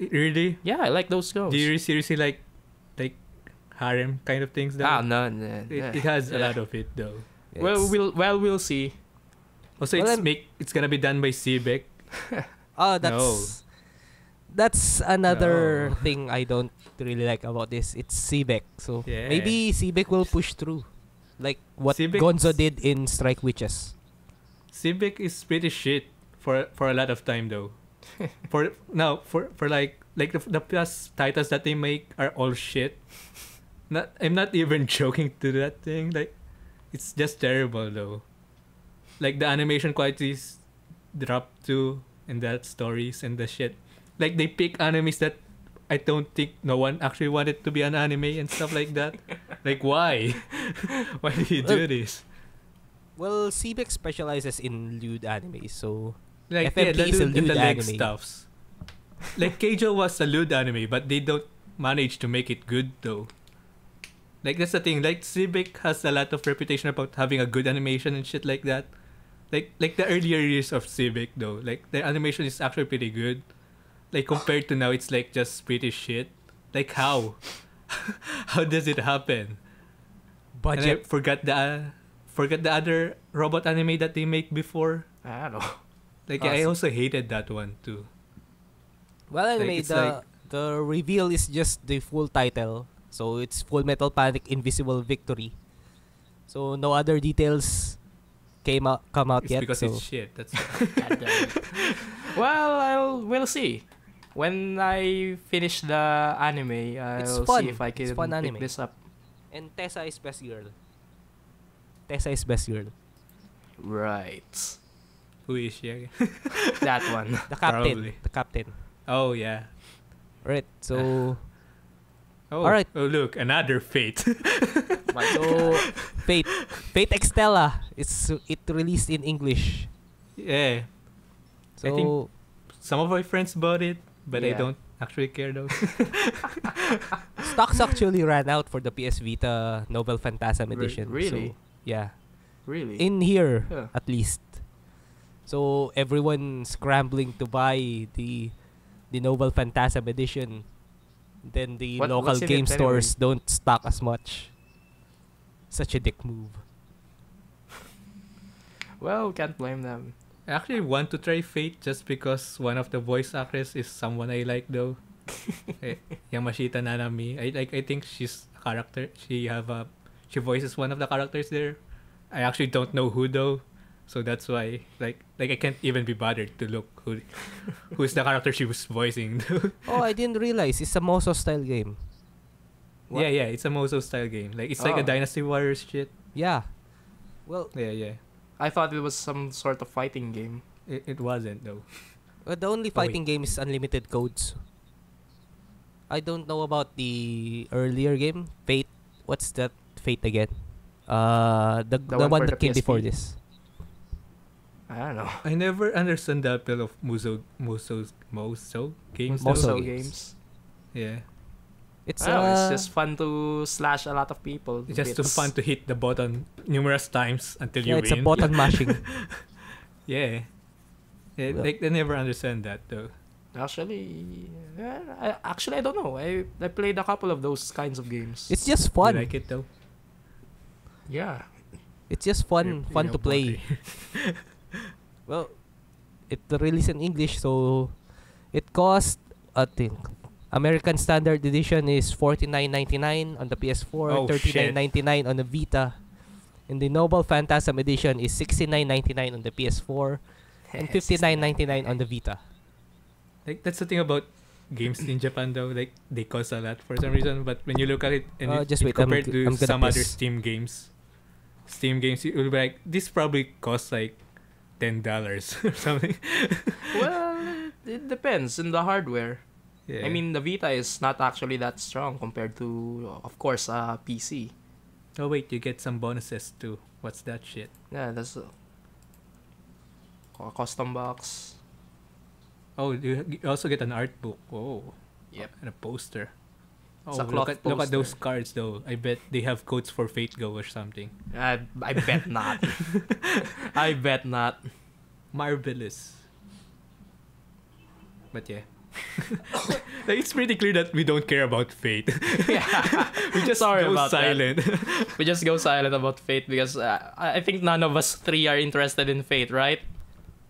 really? Yeah, I like those shows. Do you seriously like like harem kind of things? Though? Ah, no, no, it, it has a lot of it though. Well, we'll well we'll see. Also, Well, it's I'm- make it's gonna be done by Xebec. Oh, that's that's another No. thing I don't really like about this. It's Xebec, so Yeah. maybe Xebec will push through, like what Xebec- Gonzo did in Strike Witches. Xebec is pretty shit for for a lot of time though. for now for for like like the the past titles that they make are all shit. Not I'm not even joking to that thing. Like it's just terrible though. Like the animation qualities drop too and that stories and the shit. Like they pick animes that I don't think no one actually wanted to be an anime and stuff like that. like why? why do you do Well, this? Well, Xebec specializes in lewd anime, so Like FMP yeah, the is a lewd the anime. stuffs. Like Keijo was a lewd anime, but they don't manage to make it good though. Like that's the thing. Like Xebec has a lot of reputation about having a good animation and shit like that. Like like the earlier years of Xebec though, like the animation is actually pretty good. Like compared to now, it's like just pretty shit. Like how? how does it happen? And I budget. forgot the uh, forgot the other robot anime that they make before. I don't know. Like Ah, I also hated that one too. Well, anyway, it's the like- the reveal is just the full title, so it's Full Metal Panic: Invisible Victory. So no other details came out come out It's yet. because so it's shit. That's God damn it. well, I'll we'll see. When I finish the anime, I'll It's fun. see if I It's can fun pick anime. this up. and Tessa is best girl. Tessa is best girl. Right. who is she? again? that one. The captain. Probably. The captain. Oh yeah. Right. So Oh. Alright. Oh look, another fate. so Fate Fate Extella. It's it released in English. yeah. So I think- Some of my friends bought it, but I don't actually care though. stocks actually ran out for the PS Vita Noble Phantasm Re- edition. really? So, yeah. Really? In here Yeah. at least. So everyone scrambling to buy the the Noble Phantasm edition. Then the What- local game stores anyway? don't stock as much. Such a dick move. Well, can't blame them. I actually want to try Fate just because one of the voice actors is someone I like though. eh, Yamashita Nanami. I like I think she's a character. She have a she voices one of the characters there. I actually don't know who though. So that's why like like I can't even be bothered to look who who's the character she was voicing. Oh, I didn't realize it's a Musou style game. What? yeah, yeah, it's a Musou style game. Like it's like a Oh. Dynasty Warriors shit. Yeah. Well, Yeah, yeah. I thought it was some sort of fighting game. It, it wasn't though. uh, the only Oh, fighting game is unlimited codes. I don't know about the earlier game, Fate. What's that Fate again? Uh, the the, The one, one for that the came before this. I don't know. I never understand the appeal of Musou Musou's Musou games. Musou games. games. Yeah. It's I know, uh, it's just fun to slash a lot of people. It's just too Bits. fun to hit the button numerous times until yeah, you it's a button mashing. yeah. yeah Well- like I never understand that though. Actually, yeah, I, actually I don't know. I I played a couple of those kinds of games. It's just You fun. like it though. yeah. It's just fun, You're- fun to play. Well, it released in English, so it cost I think American Standard Edition is forty nine ninety nine on the PS4, Oh, thirty nine shit. ninety nine on the Vita. And the Noble Phantasm Edition is sixty nine ninety nine on the PS4 and fifty nine ninety nine on the Vita. Like that's the thing about games in Japan though. Like they cost a lot for some reason, but when you look at it and Uh, it, just it wait, I'm compared to I'm gonna some other. Steam games, Steam games, it will be like this probably costs like ten dollars or something. well, it depends on the hardware. Yeah. I mean, the Vita is not actually that strong compared to, of course, uh, PC. oh wait, you get some bonuses too. What's that shit? Yeah, that's a, custom box. Oh, you, also get an art book. Oh, Yep. and a poster. Oh, look at look at those cards though. I bet they have codes for Fate Go or something. I I bet not. I bet not. Marvelous. But yeah. like, it's pretty clear that we don't care about Fate. yeah. we just Sorry go about that. silent. We just go silent about Fate because uh, I I think none of us three are interested in Fate, right?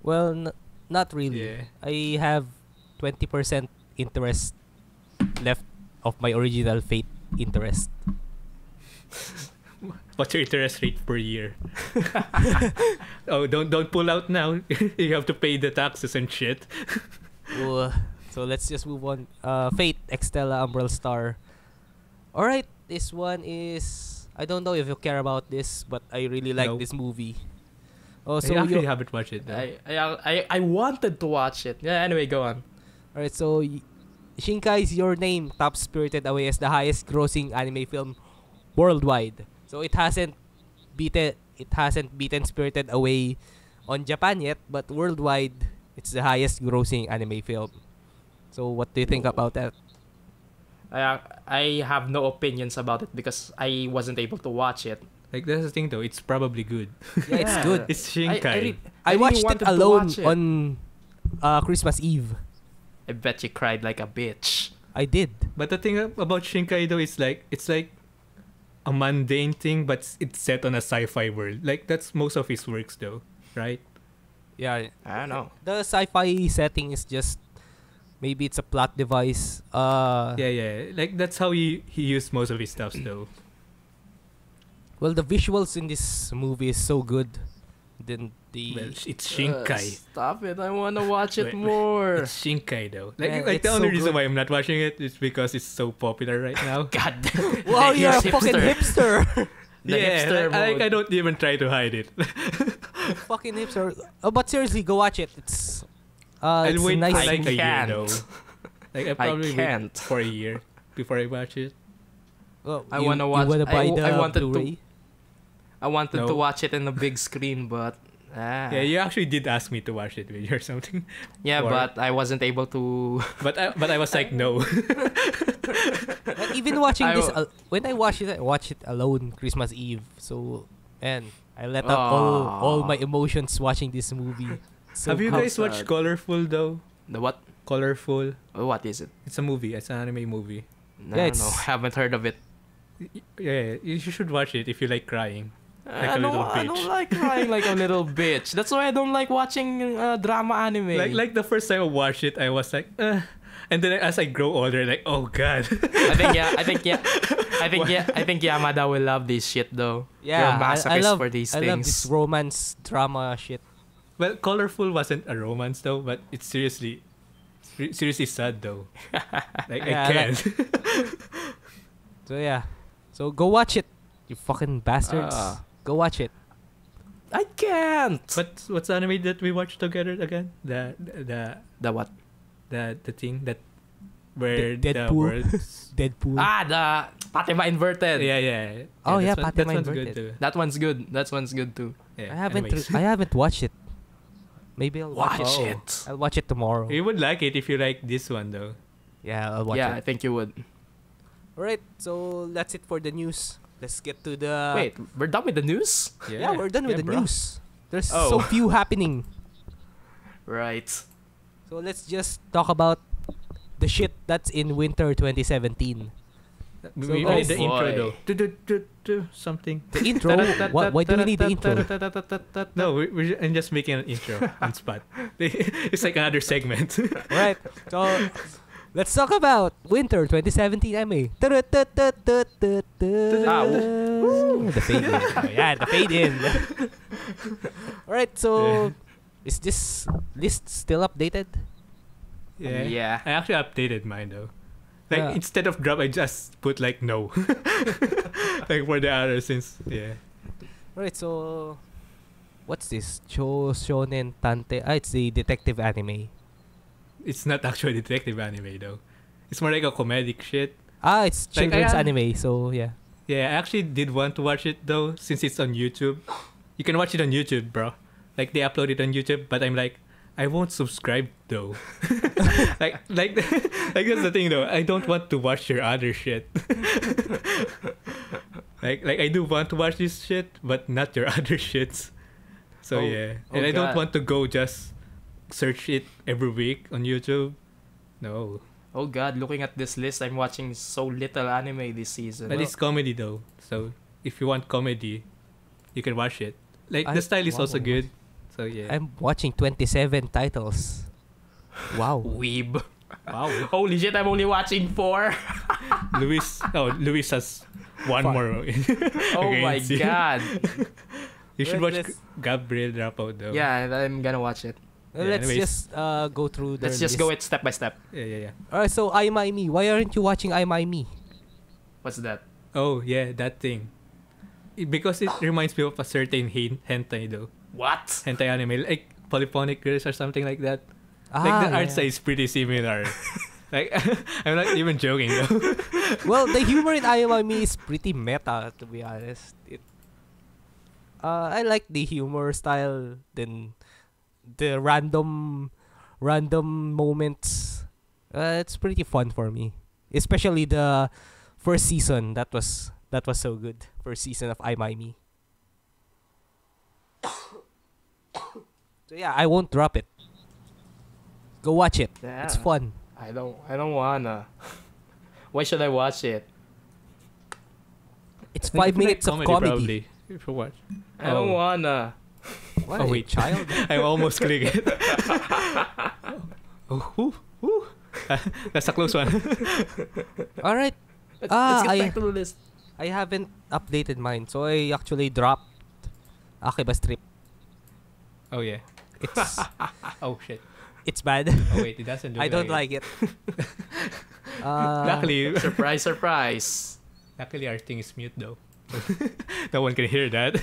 Well, n- not really. Yeah. I have twenty percent interest left of my original Fate interest. What's your interest rate per year? oh, don't don't pull out now. you have to pay the taxes and shit. Uh, so let's just move on. Uh, Fate, Extella, Umbral Star. All right, this one is. I don't know if you care about this, but I really like No. this movie. Oh, So so I actually you. haven't watched it. Though. I, I I I wanted to watch it. Yeah. Anyway, go on. All right, so y- Shinkai's Your Name Top Spirited Away is the highest-grossing anime film worldwide. So it hasn't beaten it hasn't beaten Spirited Away on Japan yet, but worldwide it's the highest-grossing anime film. So what do you think about that? I I have no opinions about it because I wasn't able to watch it. like that's the thing though. It's probably good. Yeah, it's good. It's Shinkai. I, re- I, really watched it alone watch it. on uh, Christmas Eve. I bet you cried like a bitch. I did. But the thing about Shinkai though is like it's like a mundane thing, but it's set on a sci-fi world. Like that's most of his works though, right? Yeah, I don't know. the sci-fi setting is just maybe it's a plot device. Uh, Yeah, yeah. Like that's how he he used most of his stuff though. Well, the visuals in this movie is so good. Then the Well, sh- it's Uh, Shinkai. stop it! I wanna watch it Wait, wait. more. It's Shinkai though. Like, Yeah, like the only so reason good. why I'm not watching it is because it's so popular right now. God. wow, He's you're a fucking hipster. hipster. The yeah, hipster like, I, like. I don't even try to hide it. fucking hipster. Oh, but seriously, go watch it. It's uh, I'll it's wait nice. for I like a year can't. though. Like I I probably wait can't. for a year before I watch it. Oh, I wanna watch- wanna I buy w- the I wanted to- Blu-ray? I wanted to watch it in a big screen, but ah. Yeah, you actually did ask me to watch it with you or something. Yeah, Or- but I wasn't able to. But I, but I was like no. But even watching I this, w- al- when I watch it, I watch it alone Christmas Eve. So, and I let out all all my emotions watching this movie. So Have you how guys watched sad. Colorful though? The what? Colorful. Uh, What is it? It's a movie. It's an anime movie. No, Yeah, no, it's- haven't heard of it. Yeah, you should watch it if you like crying. Like I a don't, little I don't like crying like a little bitch. That's why I don't like watching uh, drama anime. Like like the first time I watched it, I was like, uh, and then as I grow older, like, oh god. I think yeah, I think yeah, I think yeah, I think Yamada will love this shit though. yeah, You're a I, I masochist love for these I love this things. romance drama shit. Well, Colorful wasn't a romance though, but it's seriously, seriously sad though. Like Yeah, I I can't. So yeah, so go watch it, you fucking bastards. Ah. go watch it. I can't. But what's the anime that we watched together again? The the the what? the the thing that where De- the Deadpool. words. Deadpool. Ah, the Fatima inverted. yeah, yeah. Oh, yeah, that's one- Fatima that one's Inverted. good too. That one's good. That one's good too. Yeah, I haven't anyways. I haven't watched it. Maybe I'll watch, Watch it. it. I'll watch it tomorrow. You would like it if you like this one though. Yeah, I'll watch it. yeah, I think you would. Alright, so that's it for the news. Let's get to the Wait, we're done with the news? Yeah, we're done with Yeah, the bro. news. There's Oh. so few happening. Right. So let's just talk about the shit that's in winter 2017. We So- we Oh, need the intro though. Do, do, do, do, something. The intro? Why, why do we need the intro? No, we, we're ju- I'm just making an intro on spot. it's like another segment. Alright, so let's talk about winter 2017 anime. Ah, woo. The fade in. Oh, yeah, the fade in. Alright, so is this list still updated? yeah. Yeah. I actually updated mine though. Like Yeah. instead of drop, I just put like no. like for the other since yeah. Right. so what's this? Cho Shonen Tante. Ah, it's the detective anime. It's not actually detective anime though. It's more like a comedic shit. Ah, it's Like, children's I- anime, so yeah. Yeah, I actually did want to watch it though, since it's on YouTube. You can watch it on YouTube, bro. Like they upload it on YouTube, but I'm like, I won't subscribe though. like, like, like that's the thing though. I don't want to watch your other shit. like, like I do want to watch this shit, but not your other shits. So Oh, yeah, oh and I don't want to go just search it every week on YouTube. No, Oh god, looking at this list, I'm watching so little anime this season. But it's oh. comedy though. So if you want comedy, you can watch it. Like I- the style is also good. So yeah. I'm watching 27 titles. Wow. Weeb. wow. Holy shit, I'm only watching four. Luis oh Luis has one Fuck. more. oh my Against you. god. you should Wait, watch let's- Gabriel Dropout though. Yeah, I'm gonna watch it. Yeah, let's anyways. just uh, go through the Let's just go it step by step. Yeah, yeah, yeah. Alright, so Ai Mai Mi. Why aren't you watching Ai Mai Mi? What's that? Oh yeah, that thing. It- because it reminds me of a certain hen- hentai though. What? Hentai anime like Polyphonic Girls or something like that. Ah, like the art yeah. style is pretty similar. like I'm not even joking though. well, the humor in I Me is pretty meta, to be honest. It, uh, I like the humor style. Then the random, random moments. Uh, it's pretty fun for me, especially the first season. That was that was so good. First season of Ai Mai Mi. so yeah, I won't drop it. Go watch it. It's fun. I don't I don't wanna. Why should I watch it? It's five you like minutes of comedy. Probably, if you watch. I don't Oh. wanna. What, Oh, wait. child. I almost clicked it. oh, whew, whew. That's a close one. All right. Let's, Ah, let's get I- back to the list. I haven't updated mine, so I actually dropped Akiba's Trip. Oh yeah. It's Oh shit. it's bad. Oh wait, it doesn't. Look I don't like it. uh, Luckily, surprise, surprise. luckily our thing is mute though. no one can hear that.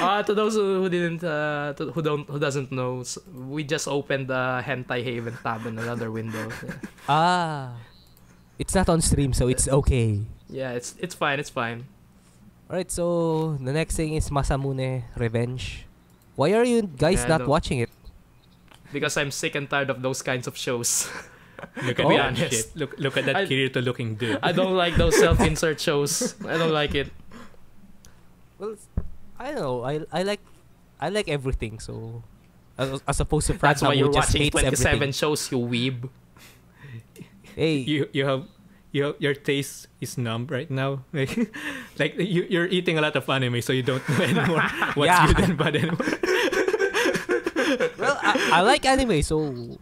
Uh, to those who, who didn't, uh, to, who don't, who doesn't know, we just opened the Hentai Haven tab in another window. ah, it's not on stream, so it's okay. Yeah, it's it's fine, it's fine. All right. So the next thing is Masamune Revenge. Why are you guys Yeah, not no. watching it? Because I'm sick and tired of those kinds of shows. look at oh, be that honest. shit. Look, look at that I- Kirito looking dude. I don't like those self-insert shows. I don't like it. Well, I don't know. I I like I like everything. So as, as opposed to That's Franham why you're who just watching 27 everything. shows, you weeb. Hey, You you have you your taste is numb right now. Like like you you're eating a lot of anime, so you don't know anymore what's Yeah. good and bad anymore. Well, I, I like anime, so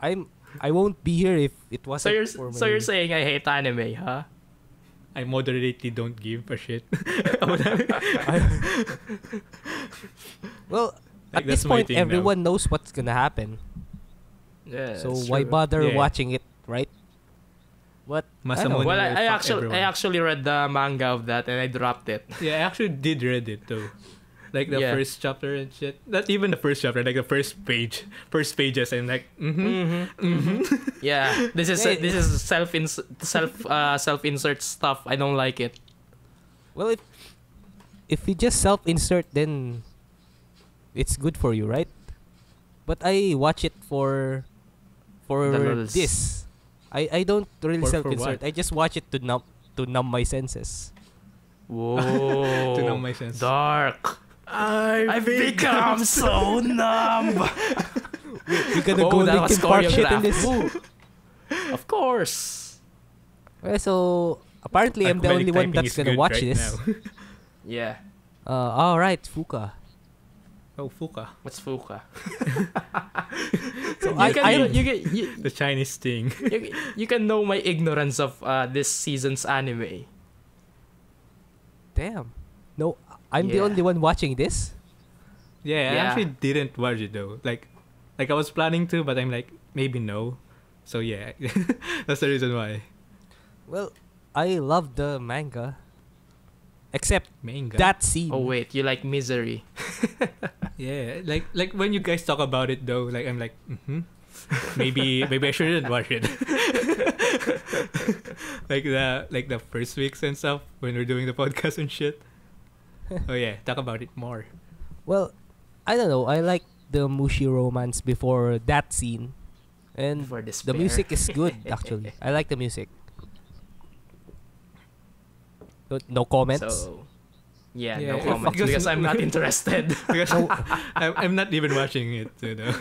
I'm I won't be here if it wasn't So you're for so you're saying I hate anime, huh? I moderately don't give a shit. well, Like, at this point, thing now. everyone knows what's gonna happen. Yeah. so why true. bother Yeah. watching it, right? What? I know. Well, I, I actually everyone. I actually read the manga of that and I dropped it. Yeah, I actually did read it though. Like the Yeah. first chapter and shit. Not even the first chapter, like the first page, first pages, and like, mm-hmm, Mm-hmm. Yeah, this is Hey. this is self ins self uh, self insert stuff. I don't like it. Well, if if you just self-insert, then it's good for you, right? But I watch it for for this. I I don't really For- for self-insert. I just watch it to numb to numb my senses. Whoa, to know my sense. dark. I've, I've become so numb. You gonna Oh, go that was Linkin Park shit in this? Of course. Well, so apparently I'm the only one that's gonna watch right this. Yeah. Uh, all right, Fuka. oh, Fuka, What's Fuka? So you I, can I you, can you, the Chinese thing. you, you can know my ignorance of uh, this season's anime. damn. No, I'm the only one watching this. Yeah, I Yeah. actually didn't watch it though. Like, like I was planning to, but I'm like maybe no. So yeah, that's the reason why. Well, I love the manga, except Manga. that scene. Oh wait, you like misery? Yeah, like like when you guys talk about it though, like I'm like, mm-hmm. maybe maybe I shouldn't watch it. like the like the first weeks and stuff when we're doing the podcast and shit. oh yeah, talk about it more. Well, I don't know. I like the Mushi romance before that scene, and For the music is good actually. I like the music. No, no comments. So, yeah, Yeah, no if- comments because- because I'm not interested. Because I'm, I'm not even watching it. You know.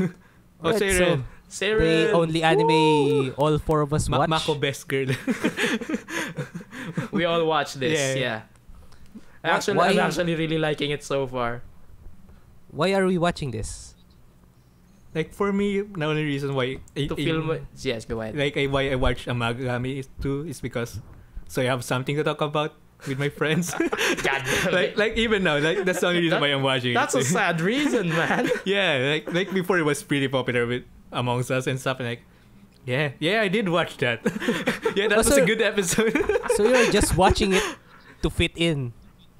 oh, Alright, Seiren. Seiren. the only anime all four of us Ma- watch. Mako best girl. we all watch this. Yeah, Yeah. Yeah. Why- Actually, why- I'm actually really liking it so far. Why are we watching this? like for me, the only reason why I, To I- film it. Yes, go ahead. like I, why I watch Amagami is too is because so I have something to talk about with my friends. God like like even now, like that's the only reason That- why I'm watching it. That's a sad reason, man. yeah, like like before it was pretty popular with amongst us and stuff and like yeah, yeah, I did watch that. yeah, that Oh, was so- a good episode. So you're just watching it to fit in,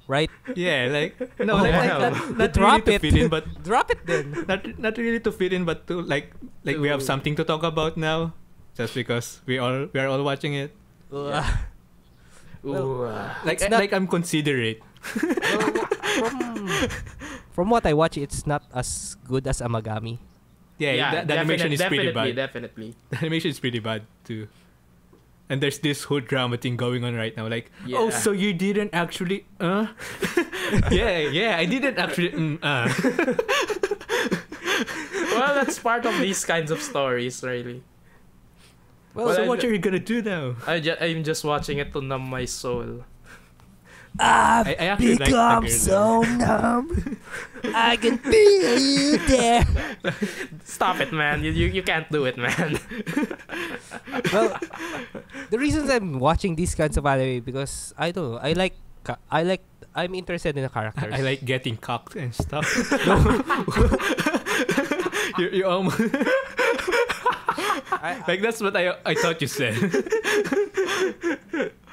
right? yeah, like no, Oh, like, like not, not Drop really it. to fit in, but Drop it then. not not really to fit in, but to like like we have something to talk about now, just because we all we are all watching it. Ugh. Ooh, uh, Like not- like I'm considerate. Well, from, from what I watch, it's not as good as Amagami. Yeah, the, the animation is pretty bad. Definitely, The animation is pretty bad too. And there's this whole drama thing going on right now. Like, oh, so you didn't actually, uh? yeah, yeah, I didn't actually, mm, uh. well, that's part of these kinds of stories, really. Well, Well, so I- what are you gonna do now? I ju- I'm just watching it to numb my soul. I've I, I actually like become so numb. I can feel you there. Stop it, man. You, you, you can't do it, man. well, the reasons I'm watching these kinds of anime because I don't know. I like. I like. I'm interested in the characters. I like getting cocked and stuff. you, you almost I- like that's what I I thought you said.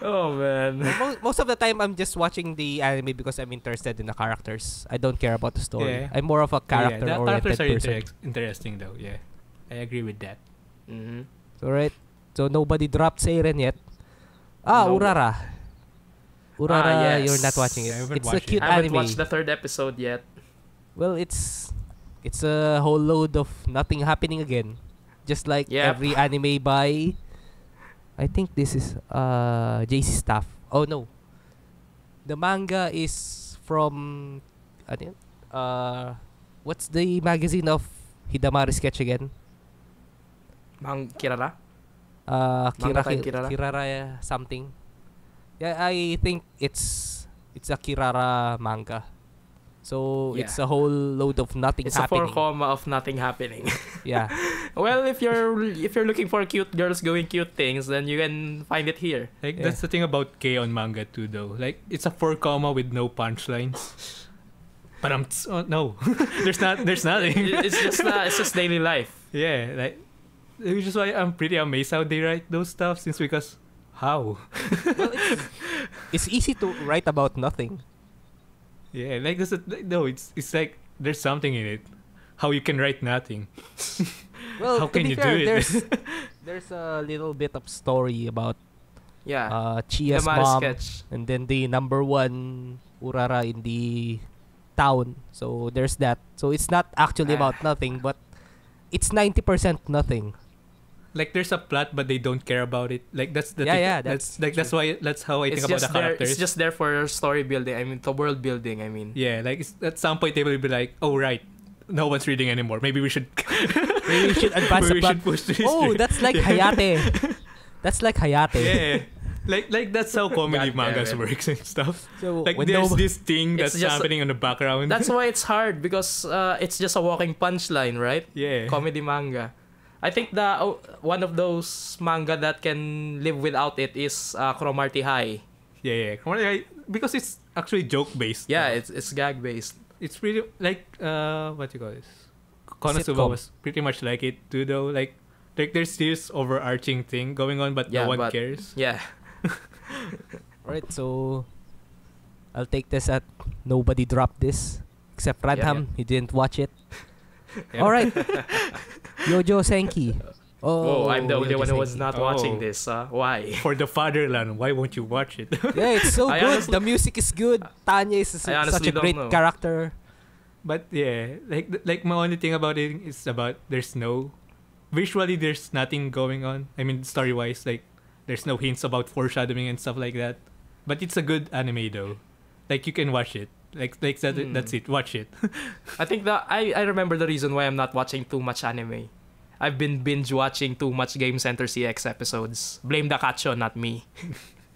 oh man. Mo- most of the time, I'm just watching the anime because I'm interested in the characters. I don't care about the story. Yeah. I'm more of a yeah, the character-oriented characters are person. inter- interesting though. Yeah, I agree with that. hmm So right. So nobody dropped Seiren yet. Ah, No. Urara. Urara, Ah, yes. you're not watching it. I haven't It's a watched it. cute I haven't anime. watched the third episode yet. Well, it's it's a whole load of nothing happening again. Just like Yep. every anime by I think this is uh JC Staff. Oh no. The manga is from ano yun? uh what's the magazine of Hidamari sketch again? Mang Kirara? Uh, Kira, Kirara? Kirara something. Yeah, I think it's it's a Kirara manga. So Yeah. it's a whole load of nothing It's a four koma of nothing happening. yeah. well, if you're if you're looking for cute girls doing cute things, then you can find it here. Like Yeah. that's the thing about K on manga too, though. Like it's a four koma with no punchlines. But I'm oh, no, there's not. There's nothing. It's just not, it's just daily life. yeah, like which is why I'm pretty amazed how they write those stuff. Since because how? well, it's, it's easy to write about nothing. Yeah, like this. like, No, it's it's like there's something in it. How you can write nothing. Well, How to can be you do fair, it? there's there's a little bit of story about Yeah. uh, Chia's Hidamari mom, sketch. and then the number one Urara in the town. So there's that. So it's not actually Ah. about nothing, but it's ninety percent nothing. Like there's a plot, but they don't care about it. Like that's the Yeah, thing- yeah, That's, that's like that's why that's how I It's think about just the there. characters. It's just there for story building. I mean, the world building. I mean. yeah, like it's, at some point they will be like, oh right, no one's reading anymore. Maybe we should. Maybe we should advance maybe the we plot. should push this. Oh, that's like Hayate. That's like Hayate. yeah. Like like that's how comedy God mangas works and stuff. So Like there's no- this thing that's just- happening in the background. That's why it's hard because uh, it's just a walking punchline, right? yeah. Comedy manga. I think the oh, one of those manga that can live without it is uh, Cromartie High. yeah, yeah. Come on, like, Because it's actually joke based. Yeah, it's it's gag based. it's pretty like uh what you call this Konosuba was pretty much like it too though like like there's this overarching thing going on but Yeah, no one but- cares Yeah. Right, so I'll take this at nobody dropped this except Radham. He didn't watch it. All right, Yojo Senki. Oh, Oh, I'm the only one who was not Oh. watching this. Uh, why? for the fatherland why won't you watch it Yeah, it's so I good. honestly- the music is good. Tanya is s- I honestly such a great know. character. but yeah like like my only thing about it is about there's no visually there's nothing going on i mean story wise like there's no hints about foreshadowing and stuff like that but it's a good anime though like you can watch it like like that, Hmm. that's it watch it I think that I, I remember the reason why I'm not watching too much anime. I've been binge watching too much Game Center CX episodes. Blame the Kacho, not me.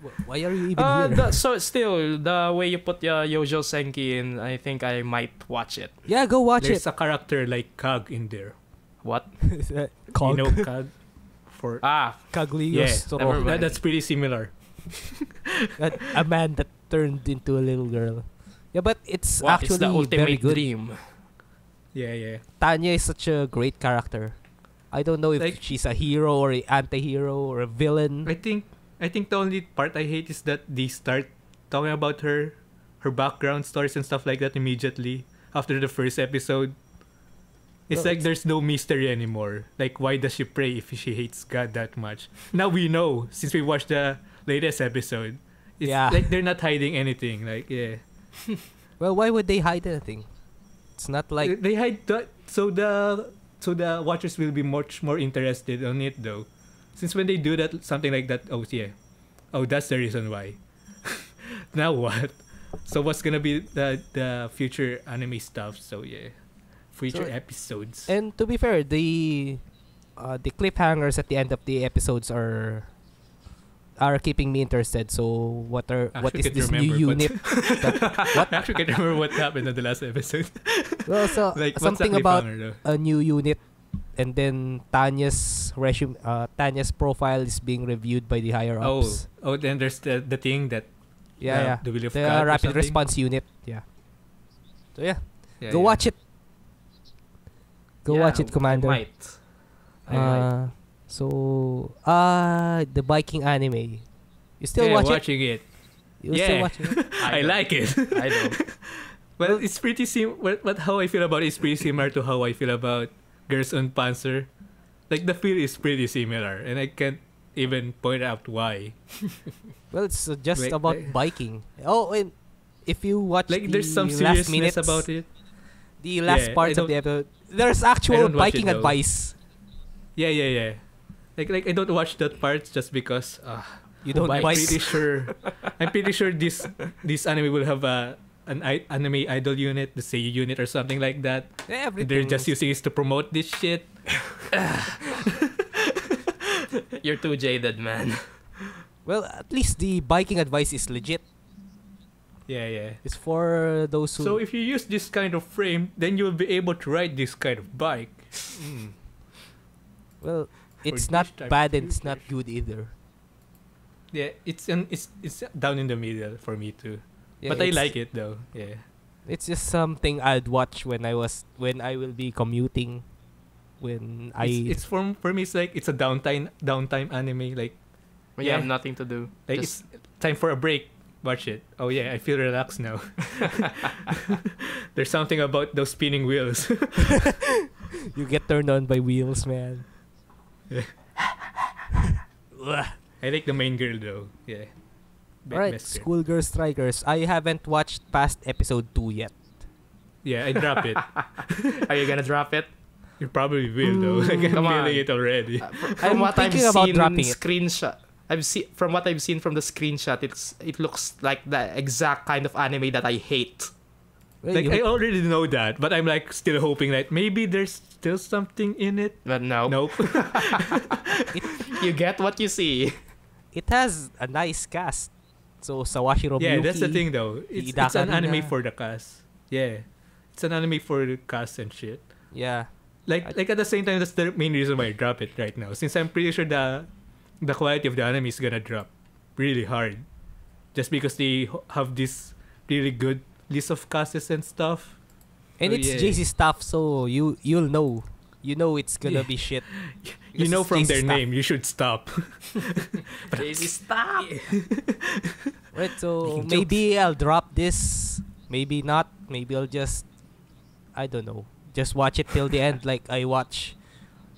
Wh- Why are you even Uh, here? the, so still, the way you put uh, Yojo Senki in, I think I might watch it. yeah, go watch it. there's a character like kag in there What? it. Cog, you know kag for Ah, Cagliostro. yeah that, that's pretty similar That- a man that turned into a little girl. Yeah, but it's what is actually the very good. dream? yeah yeah Tanya is such a great character. I don't know if Like- she's a hero or a anti-hero or a villain. I think I think the only part I hate is that they start talking about her her background stories and stuff like that immediately after the first episode. It's No, like there's no mystery anymore. Like why does she pray if she hates God that much? Now we know since we watched the latest episode. It's Yeah. like they're not hiding anything. Like yeah. Well, why would they hide anything? It's not like they hide that so the so the watchers will be much more interested on it though since when they do that something like that oh yeah oh that's the reason why now what so what's gonna be the the future anime stuff so yeah future So- episodes And to be fair, the uh, the cliffhangers at the end of the episodes are are keeping me interested. So what are what Actually is can't this new what- unit? what I actually can't remember what happened in the last episode well, so like something about a new unit, and then Tanya's resume, uh, Tanya's profile is being reviewed by the higher oh ups. oh oh, then there's the the thing that yeah, the, yeah. the will of The God rapid response unit. Yeah. So yeah, Yeah, go yeah. watch it. Go Yeah, watch it, I Commander. might. I might. So uh the biking anime. You still yeah, watch watching it, You Yeah. still watching it? I, don't- like it I don't. Well, it's pretty sim. What, what how I feel about it is pretty similar to how I feel about Girls und Panzer. Like the feel is pretty similar, and I can't even point out why. Well, it's uh, just Like- about like- biking. Oh, and if you watch Like the there's some last minutes, about it. the last Yeah, parts of the episode, there's actual biking it, advice. Yeah, yeah, yeah. Like like I don't watch that part just because uh, You don't I'm pretty sure I'm pretty sure this this anime will have a an I- anime idol unit, the Seiyu unit or something like that. Everything. They're just using it to promote this shit. You're too jaded, man. Well, at least the biking advice is legit. Yeah, yeah. It's for those who. So if you use this kind of frame, then you'll be able to ride this kind of bike. Mm. Well, it's not bad and it's not good either. Yeah, it's an, it's it's down in the middle for me too. Yeah, but I like it though. Yeah. It's just something I'd watch when I was when I will be commuting. When I it's, it's for for me. It's like it's a downtime downtime anime. Like When you have nothing to do. like Just, it's time for a break. Watch it. Oh yeah, I feel relaxed now. There's something about those spinning wheels. you get turned on by wheels, man. Yeah. Ugh. I like the main girl though. Yeah. Be- Alright, best girl. Schoolgirl Strikers. I haven't watched past episode two yet. Yeah, I drop it. are you gonna drop it? You probably will though. Like I'm Come feeling it already. Uh, fr- I'm from what I've about seen dropping it. screenshot, I've seen from what I've seen from the screenshot, it's it looks like the exact kind of anime that I hate. Well, Like I already know that, but I'm like still hoping that maybe there's still something in it. But no, Nope. you get what you see. it has a nice cast. So Sawashiro yeah, that's the thing though. It's, Hidaka it's an anime for the cast. Yeah. It's an anime for the cast and shit. Yeah. Like I- like at the same time that's the main reason why I drop it right now. Since I'm pretty sure the the quality of the anime is gonna drop really hard. Just because they have this really good list of casts and stuff. And Oh, it's yeah. J.C.Staff, so you you'll know. You know it's gonna Yeah. be shit. You know it's from JC their stuff. name, you should stop. Daisy, stop. Right, so maybe I'll drop this. Maybe not. Maybe I'll just I don't know. Just watch it till the end like I watch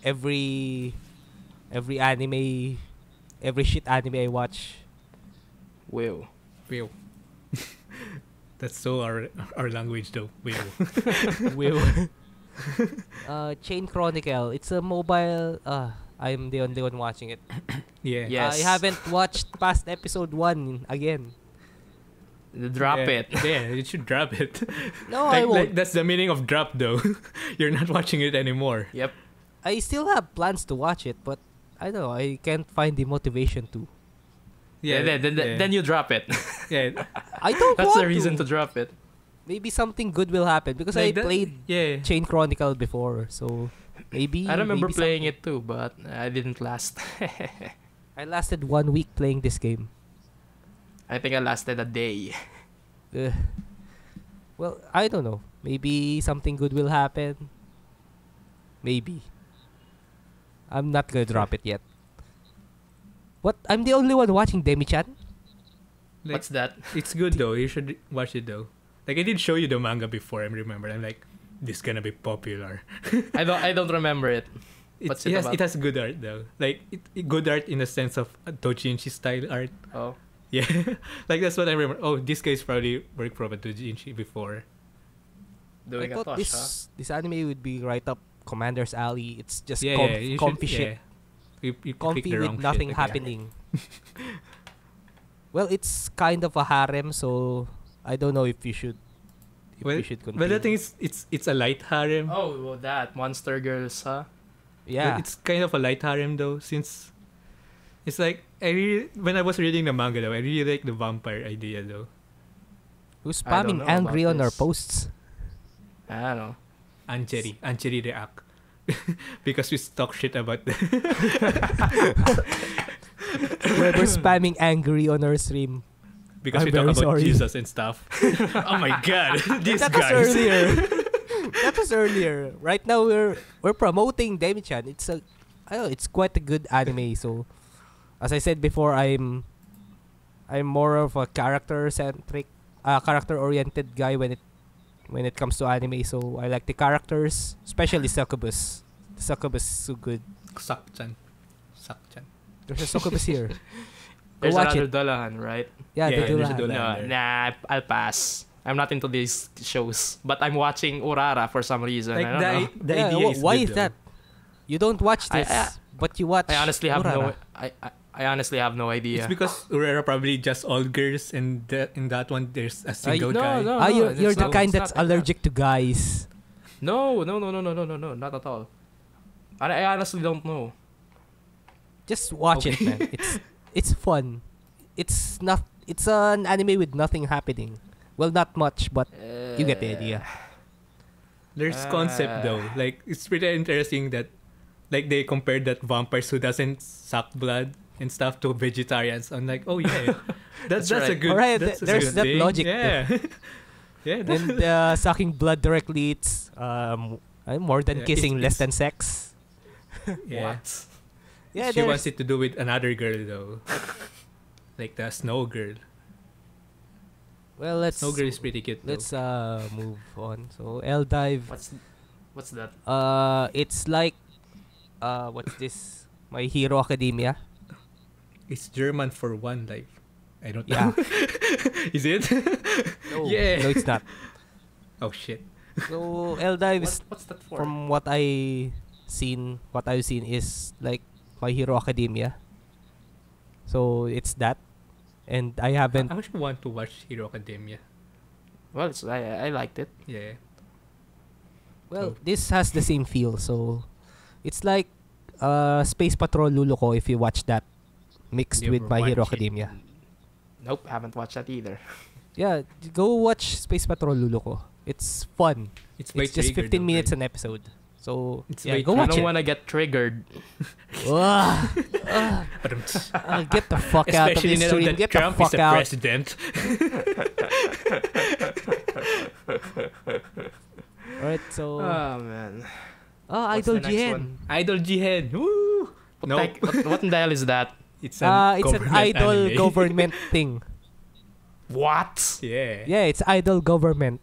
every every anime every shit anime I watch. Will. Will. That's so our our language though. Will. Will. uh Chain Chronicle. It's a mobile uh I'm the only one watching it. Yeah. Yes. I haven't watched past episode 1 again. Drop yeah. it. Yeah, you should drop it. No, I won't. like, that's the meaning of drop though. You're not watching it anymore. Yep. I still have plans to watch it, but I don't know. I can't find the motivation to. Yeah. then, then, yeah. then you drop it. yeah. I don't That's want the reason to to. drop it. Maybe something good will happen because Like I that- played Yeah. Chain Chronicle before, so maybe. I remember maybe playing something- it too, but I didn't last. I lasted one week playing this game. I think I lasted a day. Ugh. Well, I don't know. Maybe something good will happen. Maybe. I'm not gonna drop it yet. What? I'm the only one watching Demi-chan? Like, What's that? it's good though. You should watch it though. Like I did show you the manga before. I remember. I'm like, this gonna be popular. I don't. I don't remember it. It, What's it it has about? it has good art though. Like it, it- good art in the sense of uh, Dojinshi style art. Oh, Yeah, like that's what I remember. Oh, this guy's probably worked from a Dojinshi before. doing I a thought tosh, this huh? this anime would be right up Commander's Alley. It's just yeah, comf- yeah, you comfy should, shit. Yeah. You, you click comfy the with nothing happening. well, it's kind of a harem, so I don't know if you should. If Well, you should continue. But the thing is, it's it's a light harem. Oh, well, that monster girls, huh? yeah, But it's kind of a light harem though, since it's like I really when I was reading the manga though, I really like the vampire idea though. who's spamming angry about on our posts? I don't know. Ancheri, Ancheri react. because we talk shit about the Whoever's spamming angry on our stream. because I'm we talk about sorry. Jesus and stuff. oh my god, these that was guys. earlier. that was earlier. Right now we're we're promoting Demi-chan. It's a I know, it's quite a good anime. So as I said before, I'm I'm more of a character centric, uh, character oriented guy when it when it comes to anime. So I like the characters, especially Succubus. The Succubus is so good. Sakchan. Sakchan. There's a Succubus here. Go There's watch another it. Dullahan, right? Yeah, Yeah, the there's a Dullahan. Dullahan. No, there. nah, I'll pass. I'm not into these shows, but I'm watching Urara for some reason. Like I don't the, know. the Yeah, idea wh- is why good, is that? You don't watch this, I- but you watch. I honestly have no. Urara. I, I I honestly have no idea. It's because Urara probably just all girls, and that in that one there's a single no, guy. no. ah, you're, it's you're the not- kind that's not like that. allergic to guys. No, no, no, no, no, no, no, no, not at all. I, I honestly don't know. Just watch it, man. It's it's fun. It's not. It's an anime with nothing happening. Well, not much, but you get the idea. There's concept though. Like it's pretty interesting that, like they compared that vampires who doesn't suck blood and stuff to vegetarians. I'm like, oh yeah, that's That's that's, a good. Alright, that's there's good that thing. logic Yeah. yeah. That's, and uh, sucking blood directly, it's um uh, more than Yeah, kissing, it's- less it's- than sex. yeah. What? Yeah, she wants it to do with another girl though, like the snow girl. Well, let's Snow girl is pretty cute. Though. let's uh move on. So elDLIVE. What's what's that? Uh, it's like uh, what's this? My Hero Academia. It's German for one life. I don't Yeah. know. is it? No, Yeah. no, it's not. oh shit. So elDLIVE is What, what's that for? from what I seen, what I've seen is like My Hero Academia. So it's that, and I haven't. I actually want to watch Hero Academia. well, it's, I I liked it. Yeah. Well, So- this has the same feel. So it's like uh, Space Patrol Luluco if you watch that mixed with My Hero watch it. Academia. Nope, haven't watched that either. Yeah, go watch Space Patrol Luluco. It's fun. It's, It's just 15 though, minutes right? an episode. So It's yeah, go I don't want to get triggered. Ugh. Uh, get the fuck out of Especially this stream. that Get Trump the is fuck the out. president. Alright, so Oh man. oh, what's Idol the one? Idol Jihen. Woo! What, No. the what, what in the hell is that? It's an, Uh, it's an idol anime. government thing. What? yeah. Yeah, it's idol government.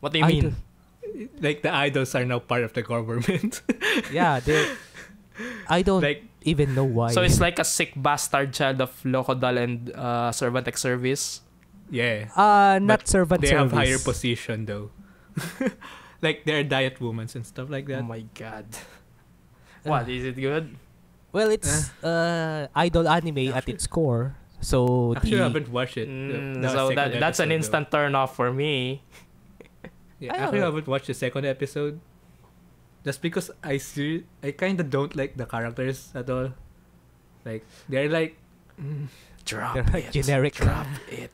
What do you Idol. mean? Like the idols are now part of the government. Yeah, they. I don't like even know why. So it's like a sick bastard child of Locodol and uh, Servant X Service. yeah. uh not But servant they service. have higher position though. like they're diet women and stuff like that. Oh my god. What is it good? Well, it's uh idol anime at its core. So Actually, I haven't watched it. Mm, the so that, that's an episode, instant turn off for me. Yeah, I actually, I don't- haven't watched the second episode. Just because I see, I kind of don't like the characters at all. Like they're like, mm, Drop They're like it. generic. Drop it.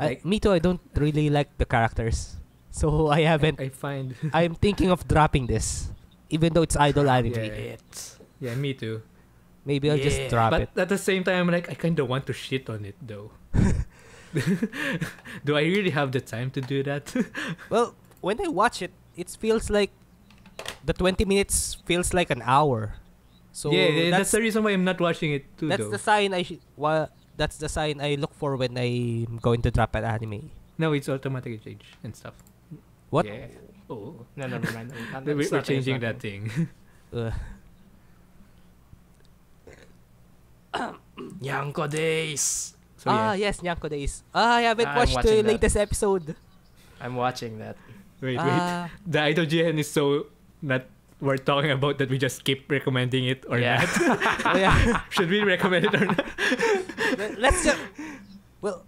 I, me too. I don't really like the characters. So I haven't. I find. I'm thinking of dropping this, even though it's idol anime. Yeah. It. Yeah, me too. Maybe I'll just Yeah. drop but it. at the same time, like I kind of want to shit on it though. do I really have the time to do that? Well, when I watch it, it feels like the 20 minutes feels like an hour. So yeah, yeah, that's, that's the reason why I'm not watching it too. that's though. the sign I should. Well, that's the sign I look for when I'm going to drop an anime. no, it's automatically change and stuff. What? Yeah. Oh, No, never mind. No, we're, it's we're nothing, it's changing nothing. that thing. Uh, Yanko days. so ah, yeah. yes, Nyanko Days. Ah, I haven't I'm watched the watching that. latest episode. I'm watching that. Wait, wait. Ah, The idol GN is so not worth talking about that we just keep recommending it or yeah. not. oh, yeah. Should we recommend it or not? Let- Let's just. Well,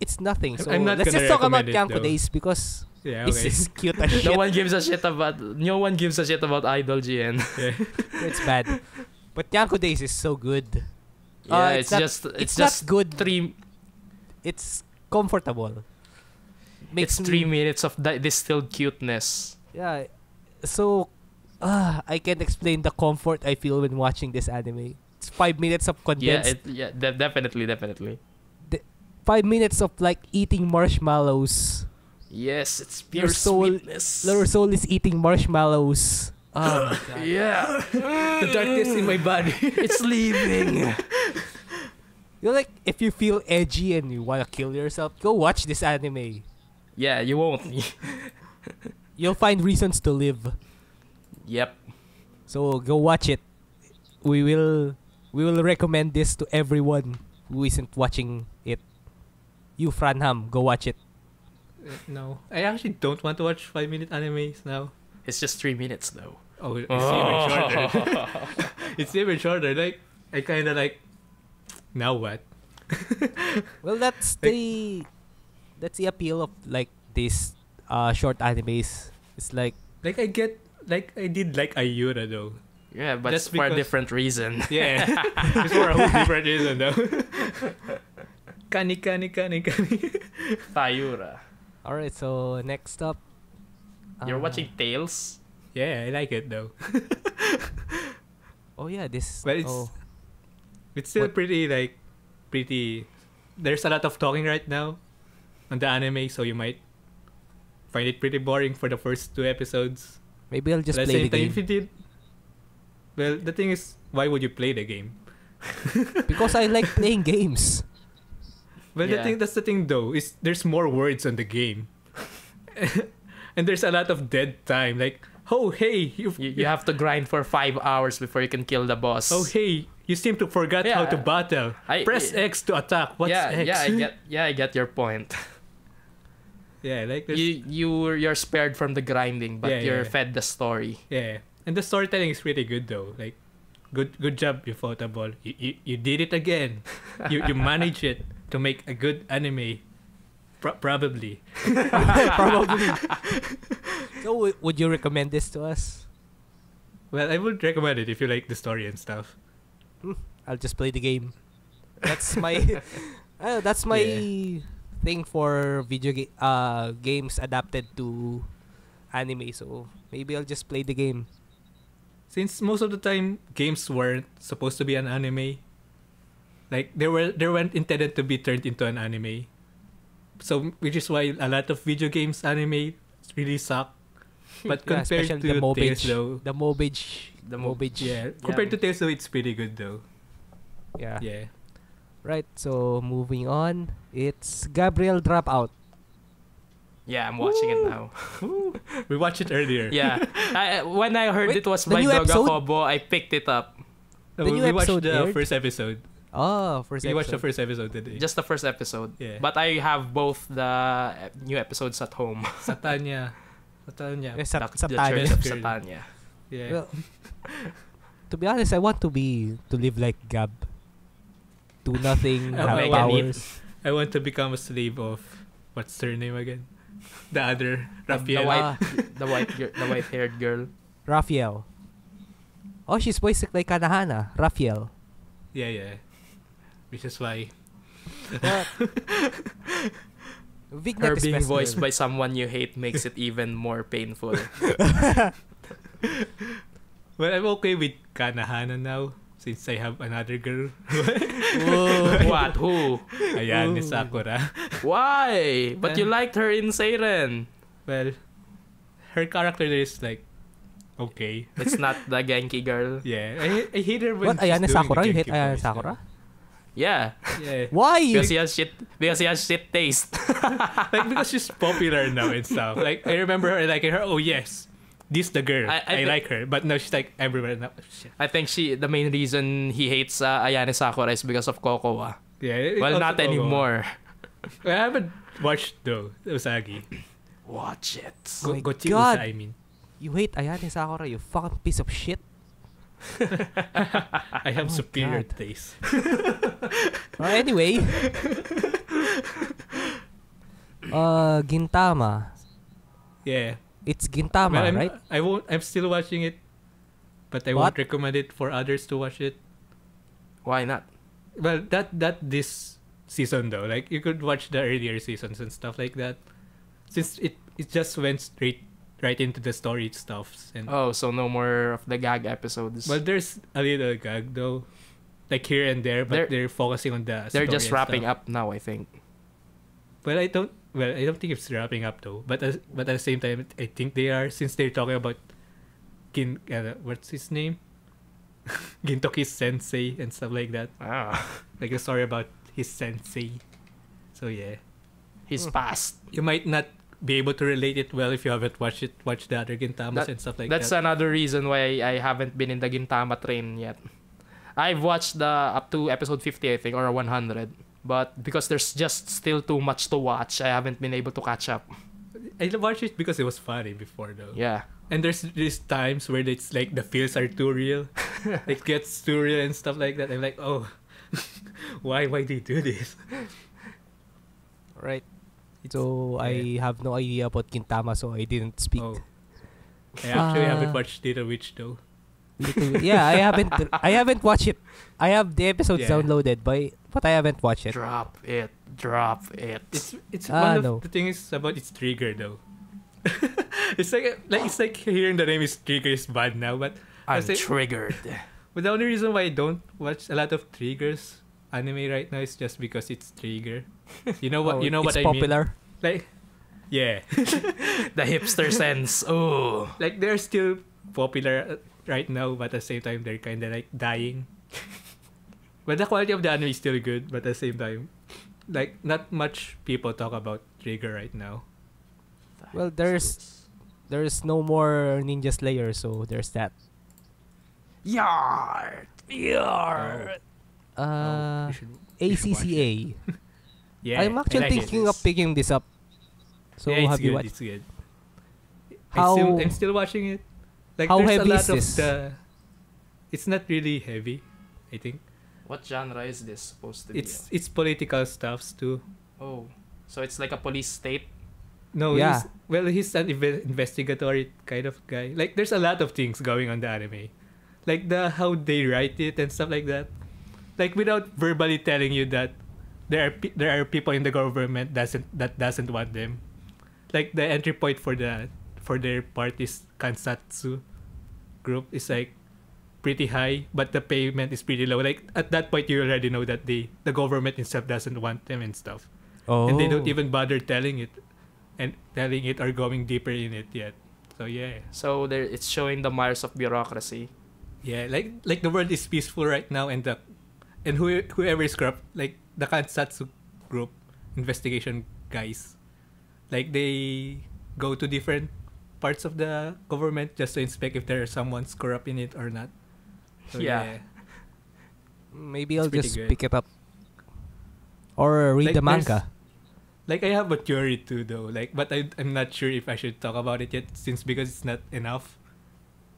it's nothing. So I'm not let's just talk about recommend Nyanko. Days because Yeah, this okay. is cute as shit. no one gives a shit about. No one gives a shit about Idol Jihen. yeah. it's bad. But Nyanko Days is so good. Yeah, Uh, it's, it's not- just it's, It's, just good. three. It's comfortable. Makes it's three me, minutes of di- distilled cuteness. Yeah. So, uh, I can't explain the comfort I feel when watching this anime. It's five minutes of Yeah, condensed. it, yeah, de- definitely, definitely. five minutes of like eating marshmallows. Yes, it's Your pure soul- sweetness. Your soul is eating marshmallows. Oh my god. Yeah, the darkness in my body. it's leaving. You're like, if you feel edgy and you wanna kill yourself, go watch this anime. yeah, you won't. You'll find reasons to live. yep. So go watch it. We will we will recommend this to everyone who isn't watching it. You Franham, go watch it. Uh, no, I actually don't want to watch five minute animes now. It's just three minutes though. Oh, it's even shorter. it's even shorter. Like I kind of like. Now what? Well, that's the that's the appeal of like these uh short animes. It's like Like I get like I did like Ayura though. Yeah, but Just it's for a different reason. Yeah, it's for a whole different reason though. Kani kani kani kani. Tayura. all right. So next up, You're uh, watching Tales? Yeah, I like it though. Oh yeah, this. But it's oh, it's still What- pretty like pretty. There's a lot of talking right now on the anime, so you might find it pretty boring for the first two episodes. maybe I'll just But play the same time, game if you did, well, the thing is, why would you play the game? because I like playing games. Well, the thing that's the thing though is there's more words on the game, and there's a lot of dead time. Like, oh hey, you, You, you have to grind for five hours before you can kill the boss. oh hey, you seem to forget how to battle. I- Press X to attack. What's yeah, X? yeah, I get, yeah, I get your point. yeah, like there's, You you you're spared from the grinding, but Yeah, you're yeah. fed the story. yeah, and the storytelling is pretty good though. Like, good good job, you ball. You you, you did it again. you you managed it to make a good anime. Pro- probably. Probably. so w- would you recommend this to us? Well, I would recommend it if you like the story and stuff. I'll just play the game. That's my uh, that's my Yeah. thing for video ga- uh games adapted to anime. So maybe I'll just play the game. since most of the time games weren't supposed to be an anime like they were they weren't intended to be turned into an anime so which is why a lot of video games anime really suck but Yeah, compared especially to the Tales Mobage, though the Mobage, The the Mobage. yeah compared to Tales though it's pretty good though yeah. yeah Right. So moving on, it's Gabriel Dropout. Yeah, I'm watching it now. we watched it earlier Yeah, I, uh, when I heard Wait, it was the by new Doga? Kobo, I picked it up. The we, new we watched the aired? first episode Oh, first we watched the episode. first episode today Just the first episode. Yeah. But I have both the new episodes at home. Satania Satania Eh, Sat- the, the Church of Girl. Satania. yeah Well, to be honest, I want to be to live like Gab. Do nothing, have I powers. I want to become a slave of what's her name again? The other The, the Raphael. white, Ah. the white, gir- the white-haired girl. Raphael. Oh, she's voiced like Kanahana. Raphael. Yeah, yeah. Which is why. Her being voiced by someone you hate makes it even more painful. Well, I'm okay with Kanahana now since I have another girl. What? Who? Ayan, ni Sakura. Why? But you Uh, liked her in Seiren. Well, her character is like okay. It's not the Genki girl. Yeah, I, I hate her when What? Ayane Sakura? You hate Ayane voice, Sakura? Yeah. Yeah, Why? because he has shit. Because he has shit taste. like because she's popular now and stuff. Like I remember her liking her. Oh yes, this the girl. I- I, I thi- like her, but now she's like everywhere now. Shit. I think she. The main reason he hates uh, Ayane Sakura is because of Kokoa. Yeah. it Well, not go- anymore. I haven't watched though Usagi. Watch it. Oh Go, my Gochi God. Usa, I mean. You hate Ayane Sakura, you fucking piece of shit. I have Oh, superior God. taste. Uh, anyway. uh, Gintama. Yeah. It's Gintama, Well, I'm, right? I won't. I'm still watching it, but I What? won't recommend it for others to watch it. Why not? Well, that that this season though, like you could watch the earlier seasons and stuff like that, since it it just went straight right into the story stuffs and. Oh, so no more of the gag episodes. Well, there's a little gag though, like here and there, but They're- they're, focusing on the. They're just wrapping stuff. up now, I think. Well, I don't. Well, I don't think it's wrapping up though. But as, but at the same time, I think they are since they're talking about Gin. Uh, what's his name? Gintoki's sensei and stuff like that. Ah, Like a story about his sensei. So yeah, he's past. you might not be able to relate it well if you haven't watched it. Watch the other Gintamas That- and stuff like That's that. That's another reason why I haven't been in the Gintama train yet. I've watched the up to episode 50, I think, or 100. But because there's just still too much to watch, I haven't been able to catch up. I watched it because it was funny before though. Yeah. And there's these times where it's like the feels are too real. it gets too real and stuff like that. I'm like, oh, why why do they do this? Right. So I have no idea about Kintama, so I didn't speak. Oh. I actually haven't Ah. watched Little Witch though. Little- yeah, I haven't. I haven't watched it. I have the episodes Yeah. downloaded, but but I haven't watched it. Drop it. Drop it. It's it's Ah, one of no. the things about its trigger though. it's like like it's like hearing the name is trigger is bad now, but I'm Kasi- triggered. but the only reason why I don't watch a lot of triggers anime right now is just because it's trigger. You know what Oh, you know it's what I mean? popular. Like yeah. the hipster sense. Oh. like they're still popular uh, right now, but at the same time they're kind of like dying. but the quality of the anime is still good, but at the same time, like not much people talk about Trigger right now. Well, there's there's no more Ninja Slayer, so there's that. Yar. Yar. Oh, Uh, you should- you should watch it. ACCA. Yeah, I'm actually like it. thinking of picking this up. So yeah, it's have good. you watched? It's good. How- I'm still, I'm still watching it. Like how heavy a lot is of this? the. It's not really heavy, I think. What genre is this supposed to be? It's it's political stuffs too. Oh. So it's like a police state. No, Yeah. he's well, he's an inve- investigatory kind of guy. Like there's a lot of things going on the anime, like the how they write it and stuff like that. Like without verbally telling you that there are pe- there are people in the government doesn't that doesn't want them. Like the entry point for the for their part is Kansatsu group is like pretty high, but the payment is pretty low. Like at that point, you already know that the the government itself doesn't want them and stuff Oh. and they don't oh. even bother telling it and telling it or going deeper in it yet so yeah So there, it's showing the mires of bureaucracy. yeah like like the world is peaceful right now and the and who, whoever is corrupt like the kansatsu group investigation guys like they go to different parts of the government just to inspect if there's someone's corrupt in it or not so Yeah. yeah, Maybe I'll just good. pick it up. Or read Like, the manga. like i have a theory too though like but I, i'm not sure if i should talk about it yet since because it's not enough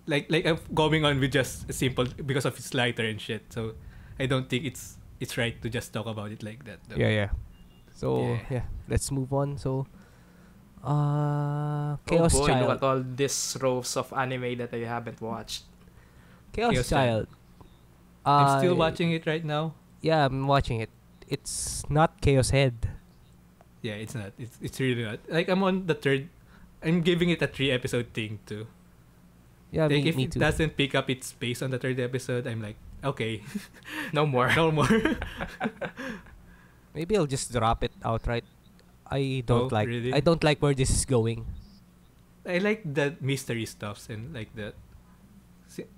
like like i'm going on with just a simple because of its lighter and shit so i don't think it's it's right to just talk about it like that though. Yeah, yeah. So Yeah. yeah, let's move on. So, uh, Chaos oh boy, Child. look at all these rows of anime that I haven't watched. Chaos, Chaos Child. i'm still Uh, watching it right now Yeah, I'm watching it. It's not Chaos Head. yeah it's not it's, it's really not like i'm on the third i'm giving it a three episode thing too Yeah, like me, if me it too. doesn't pick up its pace on the third episode i'm like okay No more. no more Maybe I'll just drop it outright. I don't Oh, like. really? I don't like where this is going. I like the mystery stuffs and like that.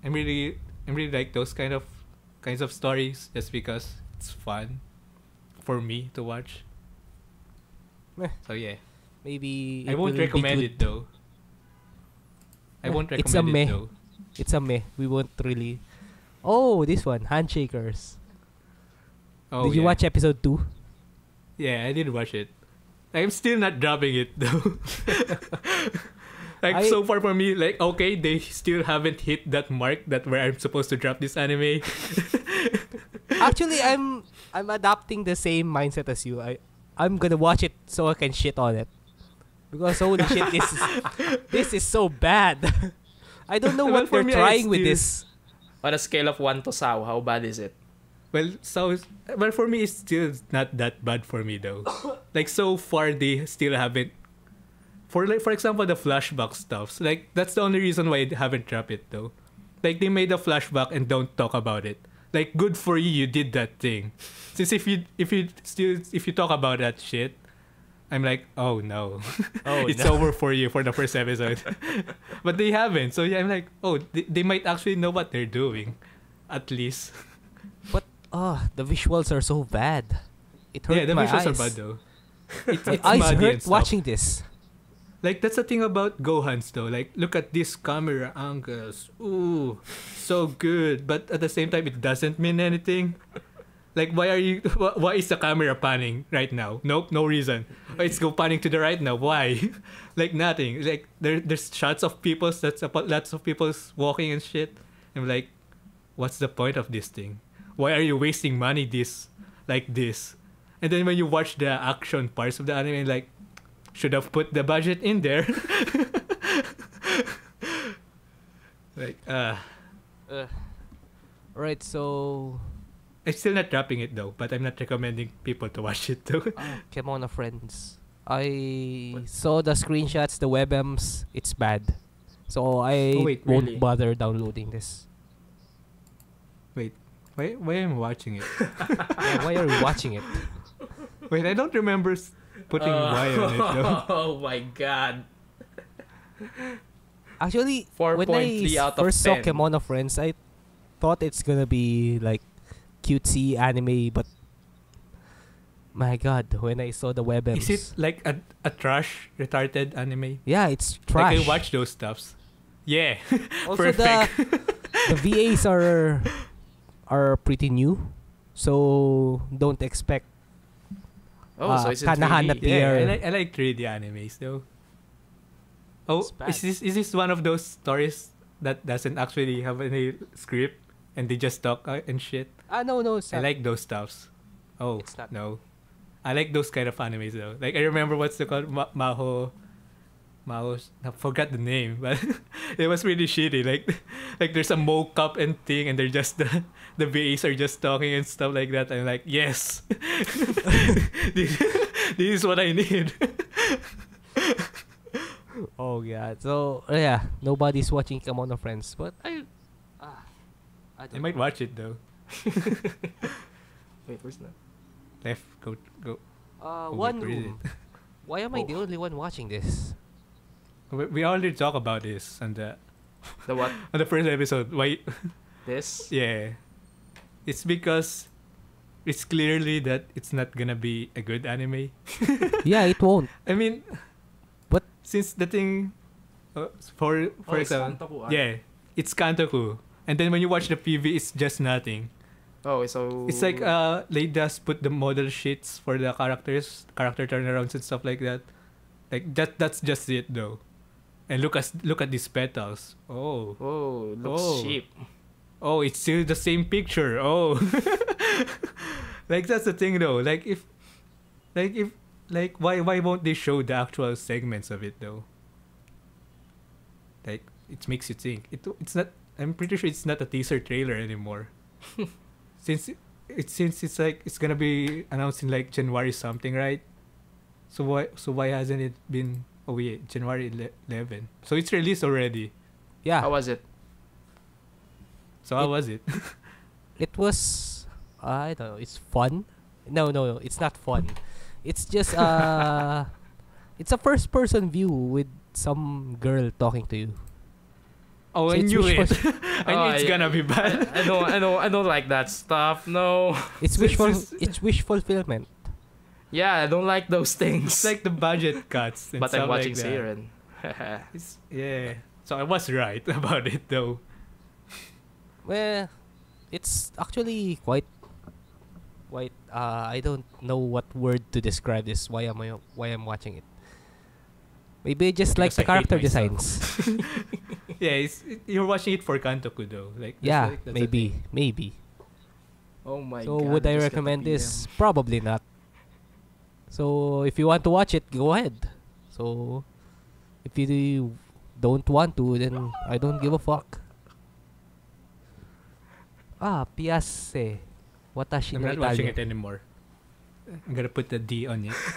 I'm really, I'm really like those kind of, kinds of stories just because it's fun, for me to watch. Meh. So yeah, Maybe I won't recommend it though. I won't recommend it's a meh. it though. It's a meh. We won't really. Oh, this one, Handshakers. Oh, Did you yeah. watch episode two? Yeah, I didn't watch it. I'm still not dropping it though. like I- so far for me, like okay, they still haven't hit that mark that where I'm supposed to drop this anime. Actually, I'm I'm adopting the same mindset as you. I I'm gonna watch it so I can shit on it. Because holy shit, this is this is so bad. I don't know Well, what they're me, trying with this. On a scale of 1 to Sao, how bad is it? Well, so well for me, it's still not that bad for me though. like so far, they still haven't. For like for example, the flashback stuffs. Like that's the only reason why I haven't dropped it though. Like they made a flashback and don't talk about it. Like good for you, you did that thing. Since if you if you still if you talk about that shit, I'm like, oh no, Oh, it's no. over for you for the first episode. but they haven't, so yeah, I'm like, oh, they, they might actually know what they're doing, at least. But oh, the visuals are so bad. It hurt yeah, the my visuals eyes. are bad though. It, My it's eyes muddy hurt and stuff. watching this. Like that's the thing about GoHands though. Like look at these camera angles. Ooh, so good. But at the same time, it doesn't mean anything. Like, why are you? wh- Why is the camera panning right now? Nope, no reason. Why It's go panning to the right now. Why? like nothing. Like there, there's shots of people. That's about lots of people walking and shit. I'm like, what's the point of this thing? Why are you wasting money this, like this? And then when you watch the action parts of the anime, like, should have put the budget in there. like, uh, Uh, Alright, so I'm still not dropping it though, but I'm not recommending people to watch it too. Ah, Kemono Friends. I saw the screenshots, the webms. It's bad. So I Oh, wait, won't really? bother downloading this. Wait, why, why am I watching it? Yeah, why are we watching it? Wait, I don't remember s- putting uh, why on it though. Oh my god. Actually, when I 4.3 out of first saw 10. Kemono Friends, I thought it's gonna be like cutesy anime, but my god, when I saw the webms, Is it like a, a trash retarded anime? yeah, it's trash. Like I watch those stuffs. Yeah. also, the perfect. the VAs are are pretty new, so don't expect Oh, so Ah, it's in Kanahana 3D. P- yeah, I like, I like 3D animes though. Oh, is this is this one of those stories that doesn't actually have any script and they just talk uh, and shit? Ah no no, it's I not. like those stuffs. Oh, It's not. no. I like those kind of animes though. Like I remember what's the called Ma- Maho. Maho. I forgot the name, but it was really shitty. Like, like there's a mocap and thing, and they're just the the VAs are just talking and stuff like that. I'm like, yes, this, this is what I need. Oh yeah, so yeah, nobody's watching Kemono Friends, but I ah, I I might watch it though. Wait, where's that? Left, go, go. Uh, Oh, one wait, where is room. Why am I the only one watching this? We, we already talked about this and the The what? on the first episode. Why? This? Yeah. It's because it's clearly that it's not gonna be a good anime. yeah, it won't. I mean, but Since the thing, uh, for for Oh, it's example, Kantoku, ah. yeah, it's Kantoku, and then when you watch the PV, it's just nothing. Oh, so It's like uh, they just put the model sheets for the characters, character turnarounds and stuff like that. Like that, that's just it though. And look at look at these petals. Oh, Oh, looks Oh. cheap. oh, it's still the same picture. Oh, like that's the thing though. Like if, like if, like why why won't they show the actual segments of it though? Like it makes you think. It it's not. I'm pretty sure it's not a teaser trailer anymore. since it, it since it's like it's gonna be announced in like January something, right? So why so why hasn't it been? Oh wait, January 11. So it's released already. Yeah, How was it? So how It- was it? it was. I don't know. It's fun. No, no, no. It's not fun. It's just uh, it's a first-person view with some girl talking to you. Oh, So I it's knew it. I knew Oh, it's I- gonna be bad. I, I don't I don't I don't like that stuff. No. It's So wish it's It's wish fulfillment. Yeah, I don't like those things. It's like the budget cuts. And but I'm watching like. Seiren. Yeah. So I was right about it though. Well, it's actually quite, quite. Uh, I don't know what word to describe this. Why am I? Why I'm watching it? Maybe I just like the I character designs. Yeah, it's, it, you're watching it for Kantoku though. Like that's yeah, like- that's maybe, maybe. oh my so god. So would I just got a recommend PM. this? Probably not. So if you want to watch it, go ahead. So if you don't want to, then I don't give a fuck. Ah, Piace. Watashi I'm no not watching it anymore. I'm gonna put the D on it.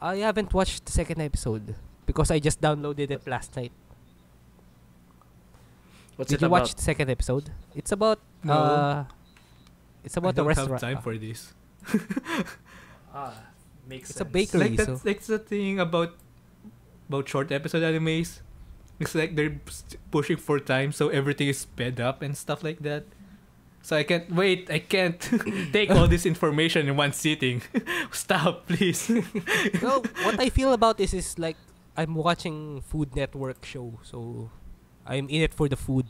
I haven't watched the second episode because I just downloaded it last night. What's Did it you about? watch the second episode? It's about No. uh it's I about a don't restaurant. have time for this. Ah, makes It's a sense. bakery. like that's so- like the thing about about short episode animes. It's like they're pushing for time, so everything is sped up and stuff like that. So I can't wait. I can't take all this information in one sitting. Stop, please. well, what I feel about this is like I'm watching Food Network show, so I'm in it for the food.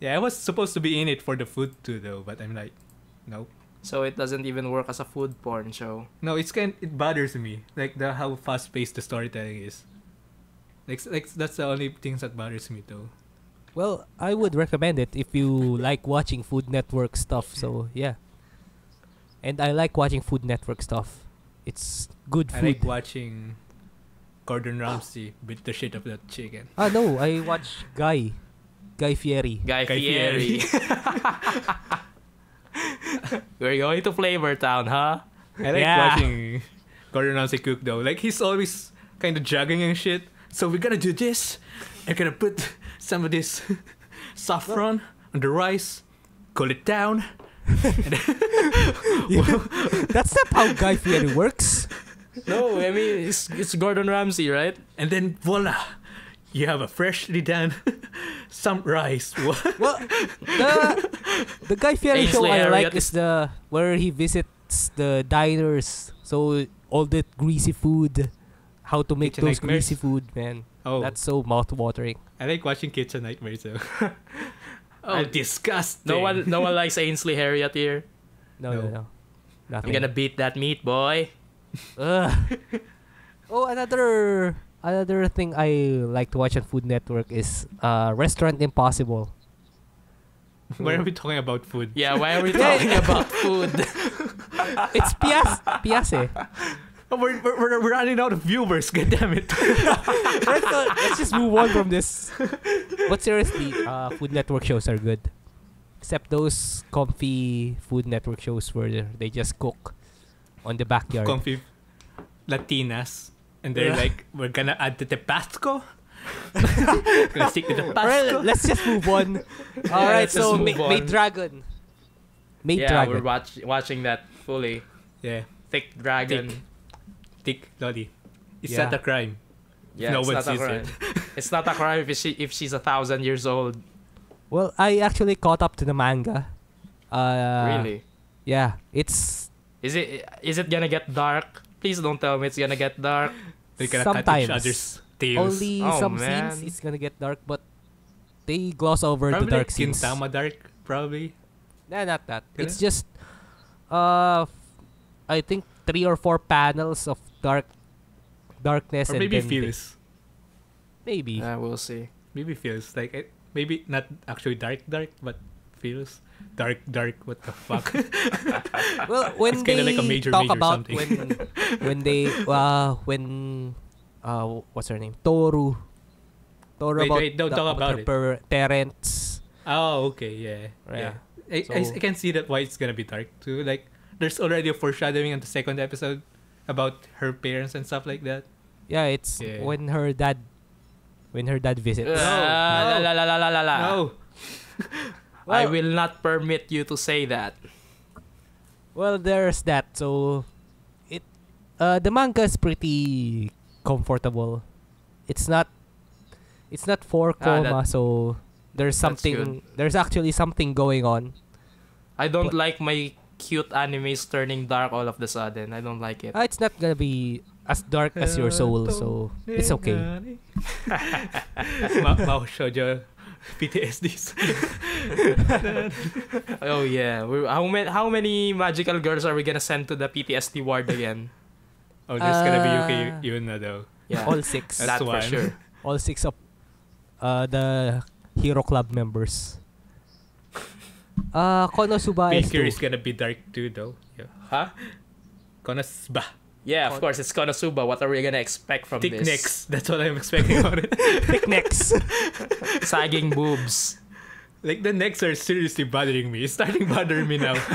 Yeah, I was supposed to be in it for the food too, though, but I'm like, no, So it doesn't even work as a food porn show. no. It's kind. It bothers me, like the how fast paced the storytelling is. Like, like that's the only things that bothers me though. Well, I would recommend it if you like watching Food Network stuff. So yeah, and I like watching Food Network stuff. It's good food. I food. like watching Gordon Ramsay beat the shit of that chicken. ah no, I watch Guy, Guy Fieri. Guy, Guy Fieri. We're going to Flavor Town, huh? I like Yeah. watching Gordon Ramsay cook though. Like he's always kind of jogging and shit. So we're gonna do this. I'm gonna put some of this saffron on the rice, cool it down. That's not how Guy Fieri works. No, I mean it's it's Gordon Ramsay, right? And then voila, you have a freshly done some rice. Well, the the Guy Fieri show Ainsley I like is the where he visits the diners. So all that greasy food, how to make Kitchen those Nightmares? greasy food, man. oh, That's so mouth-watering. I like watching Kitchen Nightmares though. Oh, disgusting. no one no one likes Ainsley Harriott here. No, no, No. no. I'm gonna beat that meat, boy. Ugh. oh, another another thing I like to watch on Food Network is uh Restaurant Impossible. Why are we talking about food? Yeah, why are we talking about food? It's Pias Piase. Oh, we're, we're, we're we're running out of viewers. God damn it. let's, uh, let's just move on from this. But seriously, uh, Food Network shows are good. Except those comfy Food Network shows where they just cook on the backyard. comfy Latinas, and they're Yeah. like, we're gonna add the Tabasco. gonna stick with the Alright, Tabasco. let's just move on. Alright, let's so just Ma- move Maid. Dragon. Maid yeah, Dragon. we're watch, watching that fully. Yeah, Thick Dragon. Thick. Tick Lolly. It's Yeah. not a crime. Yeah, No it's one not a sees crime. it. it's not a crime if she if she's a thousand years old. Well, I actually caught up to the manga. Uh, really? Yeah, it's Is it is it gonna get dark? Please don't tell me it's gonna get dark. They're gonna cut sometimes each other's tails. only Oh, some man. scenes it's gonna get dark, but they gloss over probably the dark like scenes. Gintama Dark, probably. Nah, not that. Ganun? It's just, uh, f- I think three or four panels of dark, darkness Or and maybe feels. maybe. Uh, we'll see. Maybe feels. Like, it, maybe not actually dark, dark, but feels. Dark, dark, what the fuck? well, when It's they kinda like a major, talk major about something. when when they uh when uh what's her name Toru. Toru Wait, about wait, don't the- talk about her it. parents. oh, okay, yeah. Yeah. yeah. I, I, So- I can see that why it's gonna be dark too. Like, there's already a foreshadowing on the second episode about her parents and stuff like that. Yeah, it's Yeah. when her dad when her dad visits. Uh, no. la, la, la, la, la, la. No, I will not permit you to say that. Well, there's that. So, it uh the manga is pretty comfortable. It's not it's not four Ah, koma, so there's something there's actually something going on. I don't But- like my cute animes turning dark all of the sudden. I don't like it. Uh, it's not gonna be as dark as your soul, so it's okay. Mahou shoujo PTSDs. Oh yeah. We're, how many how many magical girls are we gonna send to the PTSD ward again? oh, there's gonna be Uh, Yuki Yuna though. Yeah. All six, That's that for sure. all six of uh the Hero Club members. Uh, Konosuba is Baker two. is gonna be dark too though. Yeah. Huh? Konosuba. Yeah, of course it's Konosuba. What are we gonna expect from Thick this? necks. That's what I'm expecting on it. Thick necks. Sagging boobs. Like the necks are seriously bothering me. It's starting bothering me now.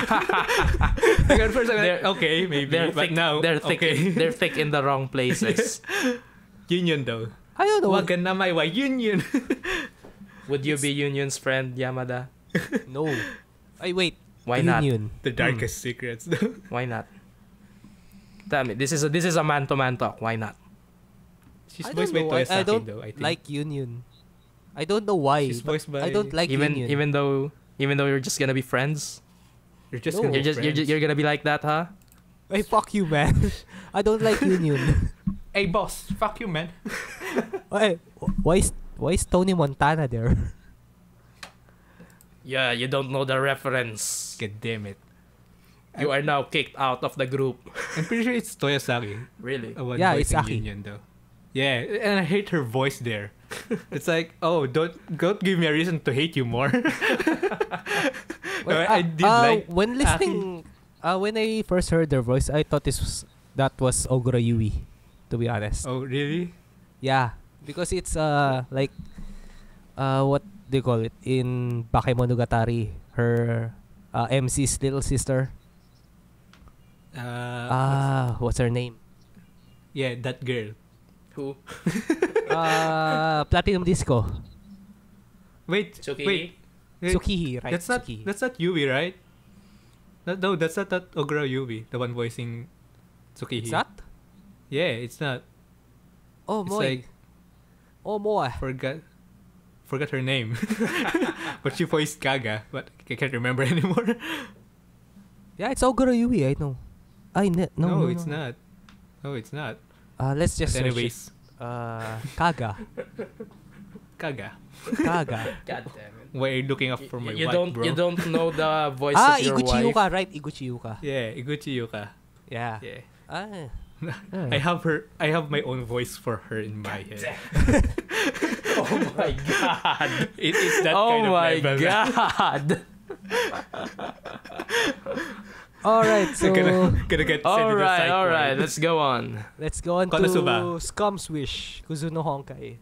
like at first I'm like, They're- okay, maybe, They're but thick, now they're thick. okay. They're thick in the wrong places. Yunyun though. I don't know. Wag ka na may wa Yunyun. Would you be Yunyun's friend, Yamada? No. I wait. Why not? The darkest hmm. secrets though. Why not? Tell it. this is a this is a man to man talk. Why not? She's I voiced don't by know. I, Toya I don't though, I think. like Yunyun. I don't know why. She's voiced by I don't like even Yunyun. even though even though you're just gonna be friends, You're just No. gonna you're be just you're, just, you're gonna be like that, huh? Hey, fuck you, man. I don't like Yunyun. Hey boss, fuck you man. Why, why is why is Tony Montana there? Yeah, you don't know the reference. God damn it. You are now kicked out of the group. I'm pretty sure it's Toya Toyosaki. Really? a Yeah, it's Aki. Yunyun though. Yeah, and I hate her voice there. it's like, oh, don't don't give me a reason to hate you more. Well, I- uh, I did uh, like when listening, uh, when I first heard their voice, I thought this was, that was Ogura Yui, to be honest. oh, really? Yeah, because it's uh like uh what do you call it in Bakemonogatari, her uh, MC's little sister. Uh, Ah, what's her name? yeah, that girl. Who? Uh, Platinum Disco. Wait, Tsukihi? wait. wait, Tsukihi, right? That's not Tsukihi. that's not Yui, right? No, no, that's not that Ogura Yui, the one voicing Tsukihi. It's not? Yeah, it's not. Oh, It's Moy. like oh, Moy. forgot forgot her name. but she voiced Kaga, but I can't remember anymore. Yeah, it's Ogura Yui, I know. I ne- no, no, no, it's no. not. No, it's not. Uh, let's just But search it. anyways, Uh, Kaga. Kaga. Kaga. God damn it. Why are you looking up for my you wife, don't bro? you don't know the voice ah, of your Iguchi wife. Yuka, right? Iguchi Yuka. Yeah, Iguchi Yuka. Yeah. Yeah. Ah. I have her. I have my own voice for her in my head. oh my god. It's that oh kind of my level. god. All right, so gonna, gonna get sent all to the right, psych all ward. right. Let's go on. let's go on Konosuba. to Scum's Wish, Kuzuno Honkai.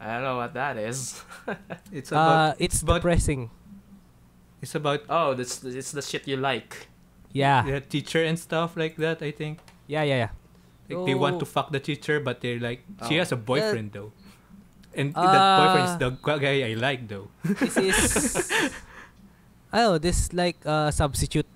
I don't know what that is. It's about. Uh, it's about- depressing. it's about Oh, that's it's the shit you like. Yeah. the teacher and stuff like that. I think. Yeah, yeah, yeah. Like they want to fuck the teacher, but they're like, she Oh. has a boyfriend though, and that Uh, boyfriend is the guy I like though. This is Oh, this like uh substitute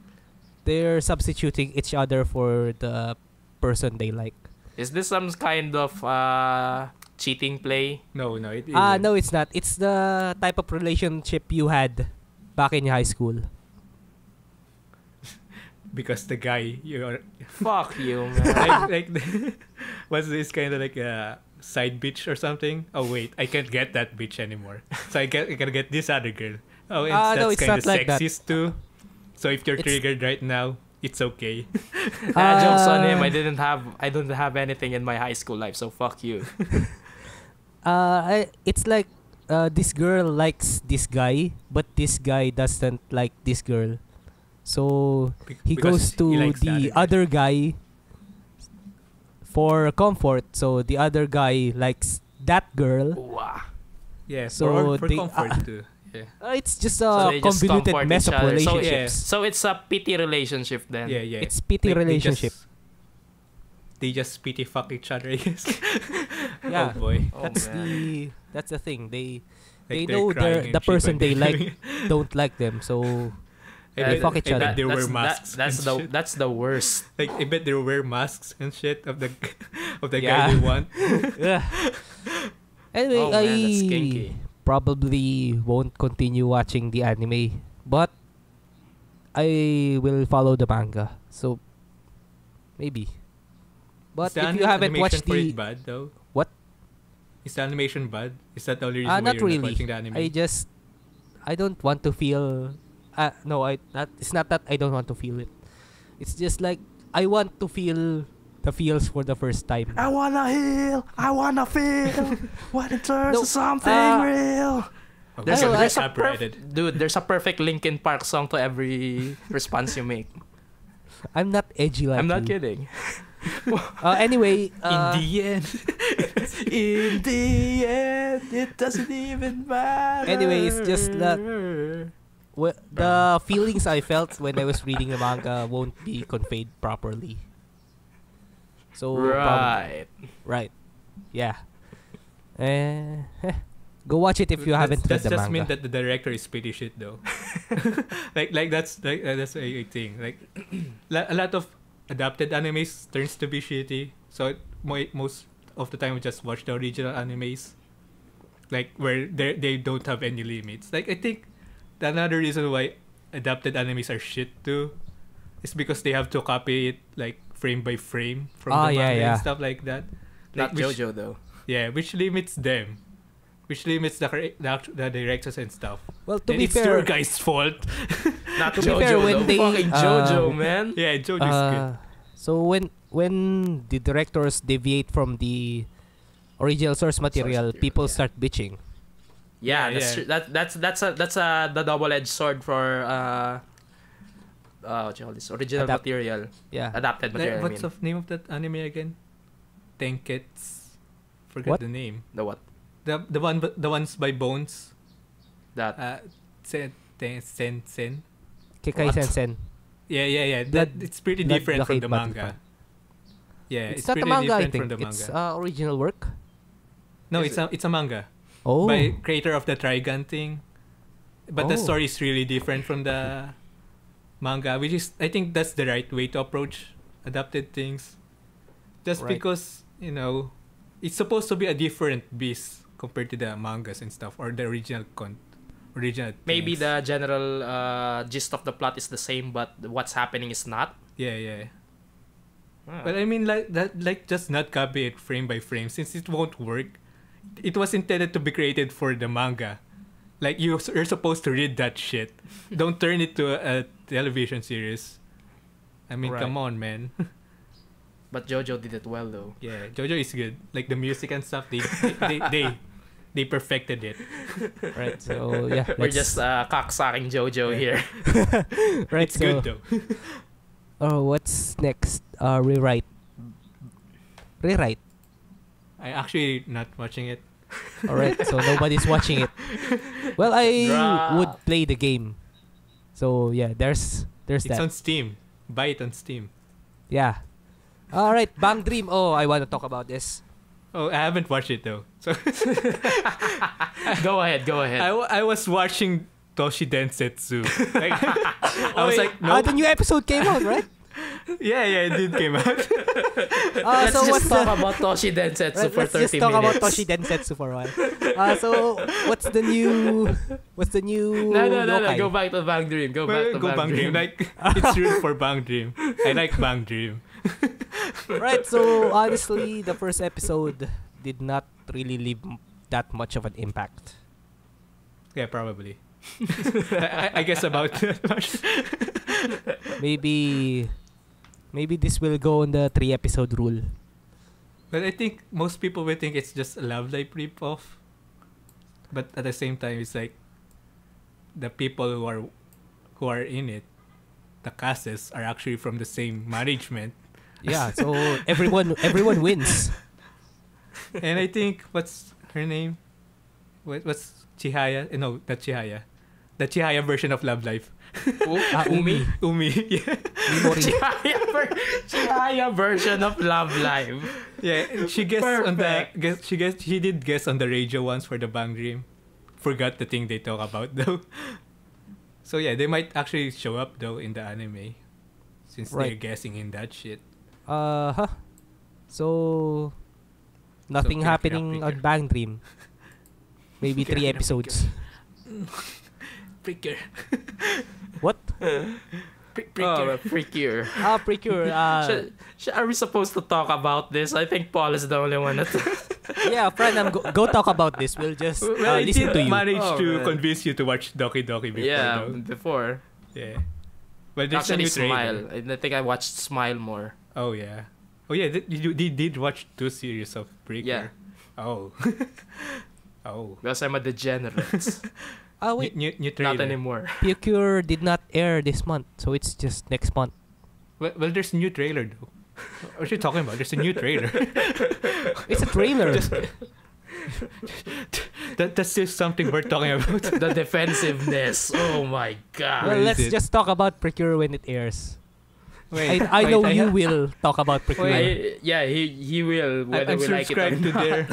they're substituting each other for the person they like. Is this some kind of uh cheating play? No, no, it Ah, isn't. no, it's not. It's the type of relationship you had back in high school. because the guy you're Fuck you, man. like, like was this kind of like a side bitch or something? Oh wait, I can't get that bitch anymore. So I get I gotta get this other girl. Oh, and Ah, that's no, it's kind not of like that. sexist too. So if you're It's- triggered right now, it's okay. Ah, jokes on him. Uh, I didn't have I don't have anything in my high school life, so fuck you. Uh, I, it's like uh, this girl likes this guy, but this guy doesn't like this girl. So Be- he because goes to he likes the girl. other guy for comfort. So the other guy likes that girl. Wow. Yeah, So for, for they- comfort ah, too. Yeah. Uh, it's just a they just convoluted comfort mess of other. So, relationships. So it's a pity relationship then. Yeah, yeah. It's pity Like, they relationship. just- They just pity fuck each other, I guess. Yeah. Oh boy. Oh, that's man. the that's the thing. They Like They know crying they're- the person they like don't like them. So I they bet- fuck each I other. bet they wear that's, masks. That, that's and the shit. that's the worst. Like I bet they wear masks and shit of the of the Yeah. guy they want. yeah. Anyway, Oh, man, that's I kinky. Probably won't continue watching the anime, but I will follow the manga. So maybe. But if you haven't watched the bad though? What? Is the animation bad? Is that the only reason Ah, why not you're really. not watching the anime? I just I don't want to feel uh, no, I not it's not that I don't want to feel it. It's just like I want to feel the feels for the first time. I wanna heal. I wanna feel. when it turns No, to something uh, real. There's, Well, a, I- there's a copyrighted. perf- dude. There's a perfect Linkin Park song to every response you make. I'm not edgy like I'm not you. kidding. Uh, anyway, uh, In the end, In the end, it doesn't even matter. Anyway, it's just that- Well, the feelings I felt when I was reading the manga won't be conveyed properly. So prob- Right. right, yeah. Eh, heh. go watch it if you That's- haven't read That's the just manga. mean that the director is pretty shit though. like like that's like uh, that's a, a thing. Like a lot of adapted animes turns to be shitty. So mo- most of the time we just watch the original animes. Like where they they don't have any limits. Like I think the another reason why adapted animes are shit too is because they have to copy it like frame by frame from Ah, the yeah, manga yeah. and stuff like that. Not Like, which- JoJo though. Yeah, which limits them. which limits the the, the directors and stuff. Well, to Then be it's your guy's fault. Not To be fair, when though. they, fucking uh, JoJo, man. yeah, Jojo's good. uh, so when when the directors deviate from the original source material, material, people yeah. start bitching. Yeah, Yeah, that's yeah. true. That that's that's a that's a the double edged sword for uh uh what you call this original Adapt- material, Yeah. adapted Like, material. I what's mean. the name of that anime again? Tenkets. Forget What? the name. the what The the one the ones by Bones. that Uh, sen ten, sen sen. Kekkai What? Sensen. Yeah, yeah, yeah. That Blood- it's pretty Blood different from the manga. Front. Yeah, it's, it's, not the pretty manga, I think. from the It's manga. uh, original work. no, is it's a it's a manga Oh. by creator of the Trigun thing. But the Oh. story is really different from the manga, which is I think that's the right way to approach adapted things. Just Right. because you know, it's supposed to be a different beast compared to the mangas and stuff or the original con, original. maybe things. the general uh gist of the plot is the same, but what's happening is not. yeah yeah. Ah. But I mean, like that, like just not copy it frame by frame since it won't work. It was intended to be created for the manga. Like you, you're supposed to read that shit. Don't turn it to a, a television series. I mean, Right. come on, man. but JoJo did it well though. yeah, JoJo is good. Like the music and stuff, they they they, they, they perfected it. right. So yeah, We're just uh, cocksucking JoJo Yeah. here. right. it's so, good though. Oh, what's next? Uh, rewrite. Rewrite. I actually not watching it. All right. so nobody's watching it. Well, I Drop. would play the game. So yeah, there's there's It's that. on Steam. Buy it on Steam. Yeah. All right, Bang Dream. Oh, I want to talk about this. Oh, I haven't watched it though. So go ahead, go ahead. I, I was watching Toshi Densetsu. Like, I was Wait, like, Ah, no. the new episode came out, right? yeah, yeah, it did came out. Uh, Let's so just what's talk the about Toshi Densetsu Let, for us 30 just talk minutes. about Toshi Densetsu for a while. Uh, so what's the new? What's the new? No, no, no, no. Go back to Bang Dream. Go Well, back to go Bang, Bang Dream. Dream. Like, it's rude for Bang Dream. I like Bang Dream. right. So honestly, the first episode did not really leave that much of an impact. Yeah, probably. I, I- I guess about that much. Maybe, maybe this will go on the three episode rule. But I think most people will think it's just a Love Live ripoff. But at the same time, it's like the people who are who are in it, the casts are actually from the same management. Yeah. So everyone, everyone wins. and I think what's her name? What, what's Chihaya? No, not Chihaya. The Chihaya version of Love Live. U- Ah, Umi? Umi. Yeah. Chihaya, ver- Chihaya version of Love Live. Yeah, she guessed on the guess she guessed she did guess on the radio once for the Bang Dream. Forgot the thing they talk about though. So yeah, they might actually show up though in the anime, since they're guessing in that shit. Uh huh. So nothing Kira Kira happening on Pricker. Bang Dream. Maybe three episodes. Pricker. What? Prick, Oh, freakier. Ah, Precure. Uh, Should, should, are we supposed to talk about this? I think Paul is the only one that. yeah, friend, I'm go, go talk about this. We'll just uh, well, listen did to you. manage Oh, to man. convince you to watch Doki Doki before yeah, though. before. Yeah. But there's a Actually, new trailer. Smile. I think I watched Smile more. Oh yeah. Oh yeah, th- you, you did watch two series of Breaker. Yeah. Oh. oh. Because I'm a degenerate. Ah, New, wait. new, new trailer. Not anymore. Precure did not air this month, so it's just next month. Well, well, there's a new trailer though. What are you talking about? There's a new trailer. It's a trailer. that that's just something we're talking about. the defensiveness. Oh my god. well, let's it? just talk about Precure when it airs. Wait, I, I wait, know I you ha- will talk about Precure. I, yeah, he he will I, whether I'm we like it or subscribed to not. their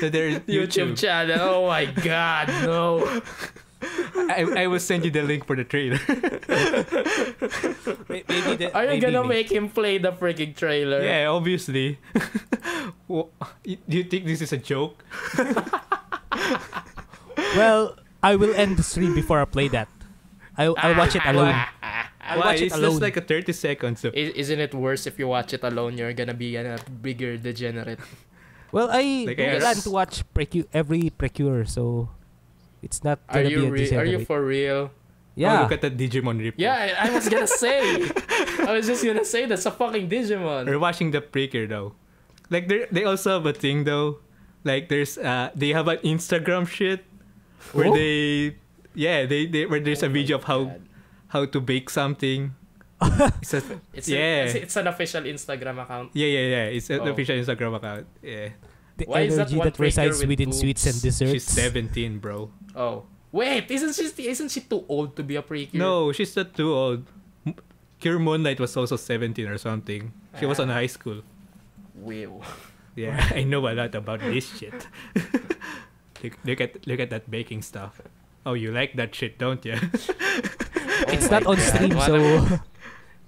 to their YouTube YouTube. channel. Oh my god, no. I, I will send you the link for the trailer. Maybe the, Are you maybe gonna me. make him play the freaking trailer? yeah, obviously. Wha- Do you think this is a joke? Well, I will end the stream before I play that. I I'll watch it ah, alone. Ah, ah. I'll Why? watch it it's alone. just like a 30 seconds. Of, Isn't it worse if you watch it alone? You're gonna be a bigger degenerate. Well, I Like, don't I plan to watch precu- every Precure, so it's not Are gonna you be a re- are you for real? Oh, yeah. look at that Digimon rip. Yeah, I, I was gonna say. I was just gonna say that's a fucking Digimon. We're watching the Breaker though. Like they they also have a thing though. Like there's uh they have an Instagram shit where Oh? they yeah they, they where there's a Oh my video of how God. how to bake something. it's a, It's yeah a, it's, it's an official Instagram account. yeah yeah yeah it's an Oh. official Instagram account. Yeah, the Why is that energy one that, resides Precure with within sweets and desserts. she's 17, bro. Oh wait, isn't she isn't she too old to be a precure? No, she's not too old. M- Cure Moonlight was also 17 or something. She was Ah. on high school. Wow. Yeah, I know a lot about this shit. look, look at look at that baking stuff. Oh, you like that shit, don't you? it's Oh not on God, stream, so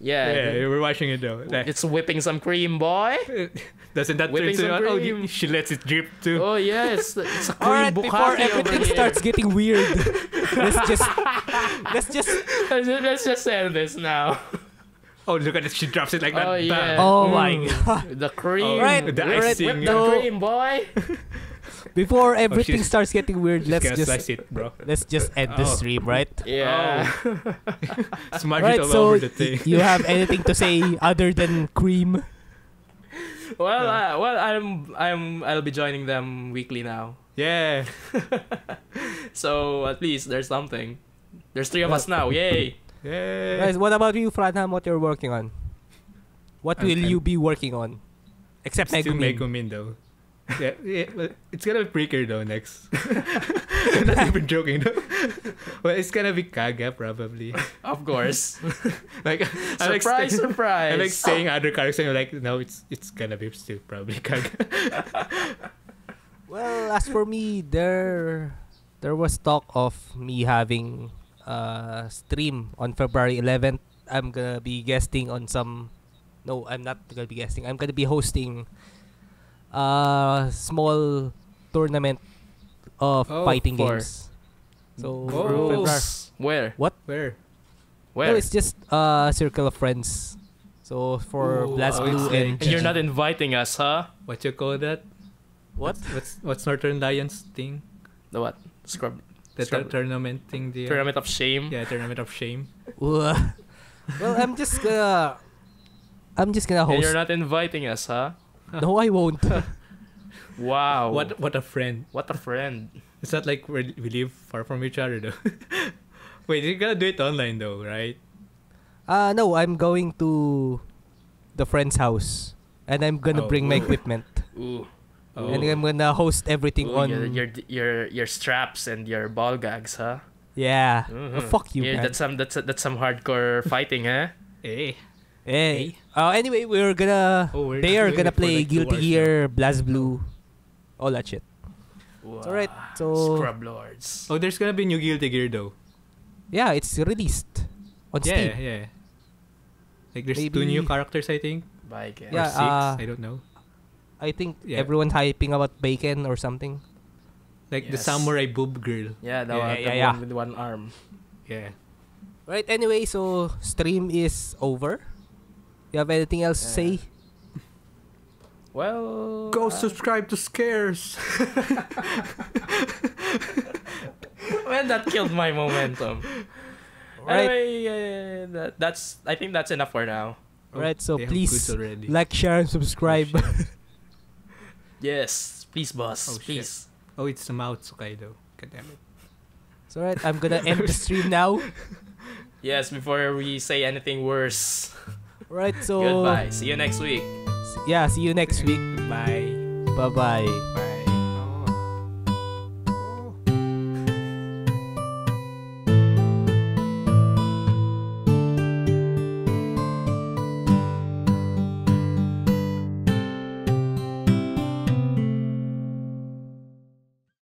a- yeah. yeah, we're watching it though. Like, It's whipping some cream, boy. doesn't that turn whipping to some oh, she lets it drip too? Oh yes, it's a cream Alright, before everything here. starts getting weird, let's just let's just let's, just, let's end this now. Oh, look at it. She drops it like that. Oh, Bam. yeah. Oh my Mm. god. The cream. Alright, Whip- the whip icing. the cream, boy. Before everything she's- starts getting weird, let's just slice it, bro. let's just end the Oh. stream, right? Yeah. Smudge Right, it all so over the thing. you have anything to say other than cream? well, uh, well, I'm, I'm, I'll be joining them weekly now. yeah. So at least there's something. There's three of us now. Yay. Yeah. Guys, what about you, Franham? What you're working on? What I'm- will I'm- you be working on? Except Still Megumin. Megumin though. Yeah, yeah, well, it's gonna be Breaker though next. I'm not even joking though. well, it's gonna be Kaga probably. Of course. Like I like surprise, st- surprise. I like saying other characters. and I'm like, no, it's it's gonna be still probably Kaga. Well, as for me, there there was talk of me having a stream on February 11th. I'm gonna be guesting on some. No, I'm not gonna be guesting. I'm gonna be hosting a small tournament of Oh, fighting for- games. So Oh. February. Where? Where? Where? No, it's just a circle of friends. So for Ooh, Blast oh, Blue it's and and you're not inviting us, huh? What you call that? what? What's what's Northernlion's thing? The what? Scrub. The Scrub- tur- tournament thing there. Pyramid of Shame. Yeah, tournament of shame. well, I'm just gonna. I'm just gonna host. And host. you're not inviting us, huh? no, I won't. Wow. What what a friend. What a friend. It's not like we we live far from each other though. Wait, you're gonna do it online though, right? Uh no, I'm going to the friend's house, and I'm gonna Oh. bring my equipment, Ooh. Oh. and I'm gonna host everything Ooh, on. your, your your your straps and your ball gags, huh? yeah. Mhm. Oh, fuck you, Yeah, man. that's some that's that's some hardcore fighting, huh? Eh. Hey. Uh, anyway, we're gonna. Oh, we're they are gonna play like, Guilty hours Gear, BlazBlue, all that shit. Wow. alright, so- Scrub Lords. Oh, there's gonna be new Guilty Gear though. Yeah, it's released on Yeah, Steam. yeah. yeah. Like there's two new characters, I think. Bye, guys. Yeah, or six. uh, I don't know. I think Yeah. everyone's hyping about Baiken or something. Like the samurai boob girl. Yeah, the, Yeah, one, yeah, the yeah. one with one arm. Yeah. Right. Anyway, so stream is over. You have anything else to say? Well, Go uh, subscribe to Scares. well, that killed my momentum. Right. Anyway, uh, that, that's. I think that's enough for now. Right, so They please. Like, share, and subscribe. Yes, please, boss. Oh, shit. please. oh, it's the mouth Hokkaido. God damn it. It's alright. I'm gonna end the stream now. Yes, before we say anything worse. Right, so Goodbye. See you next week. yeah, see you next week. Bye. Bye bye. Bye.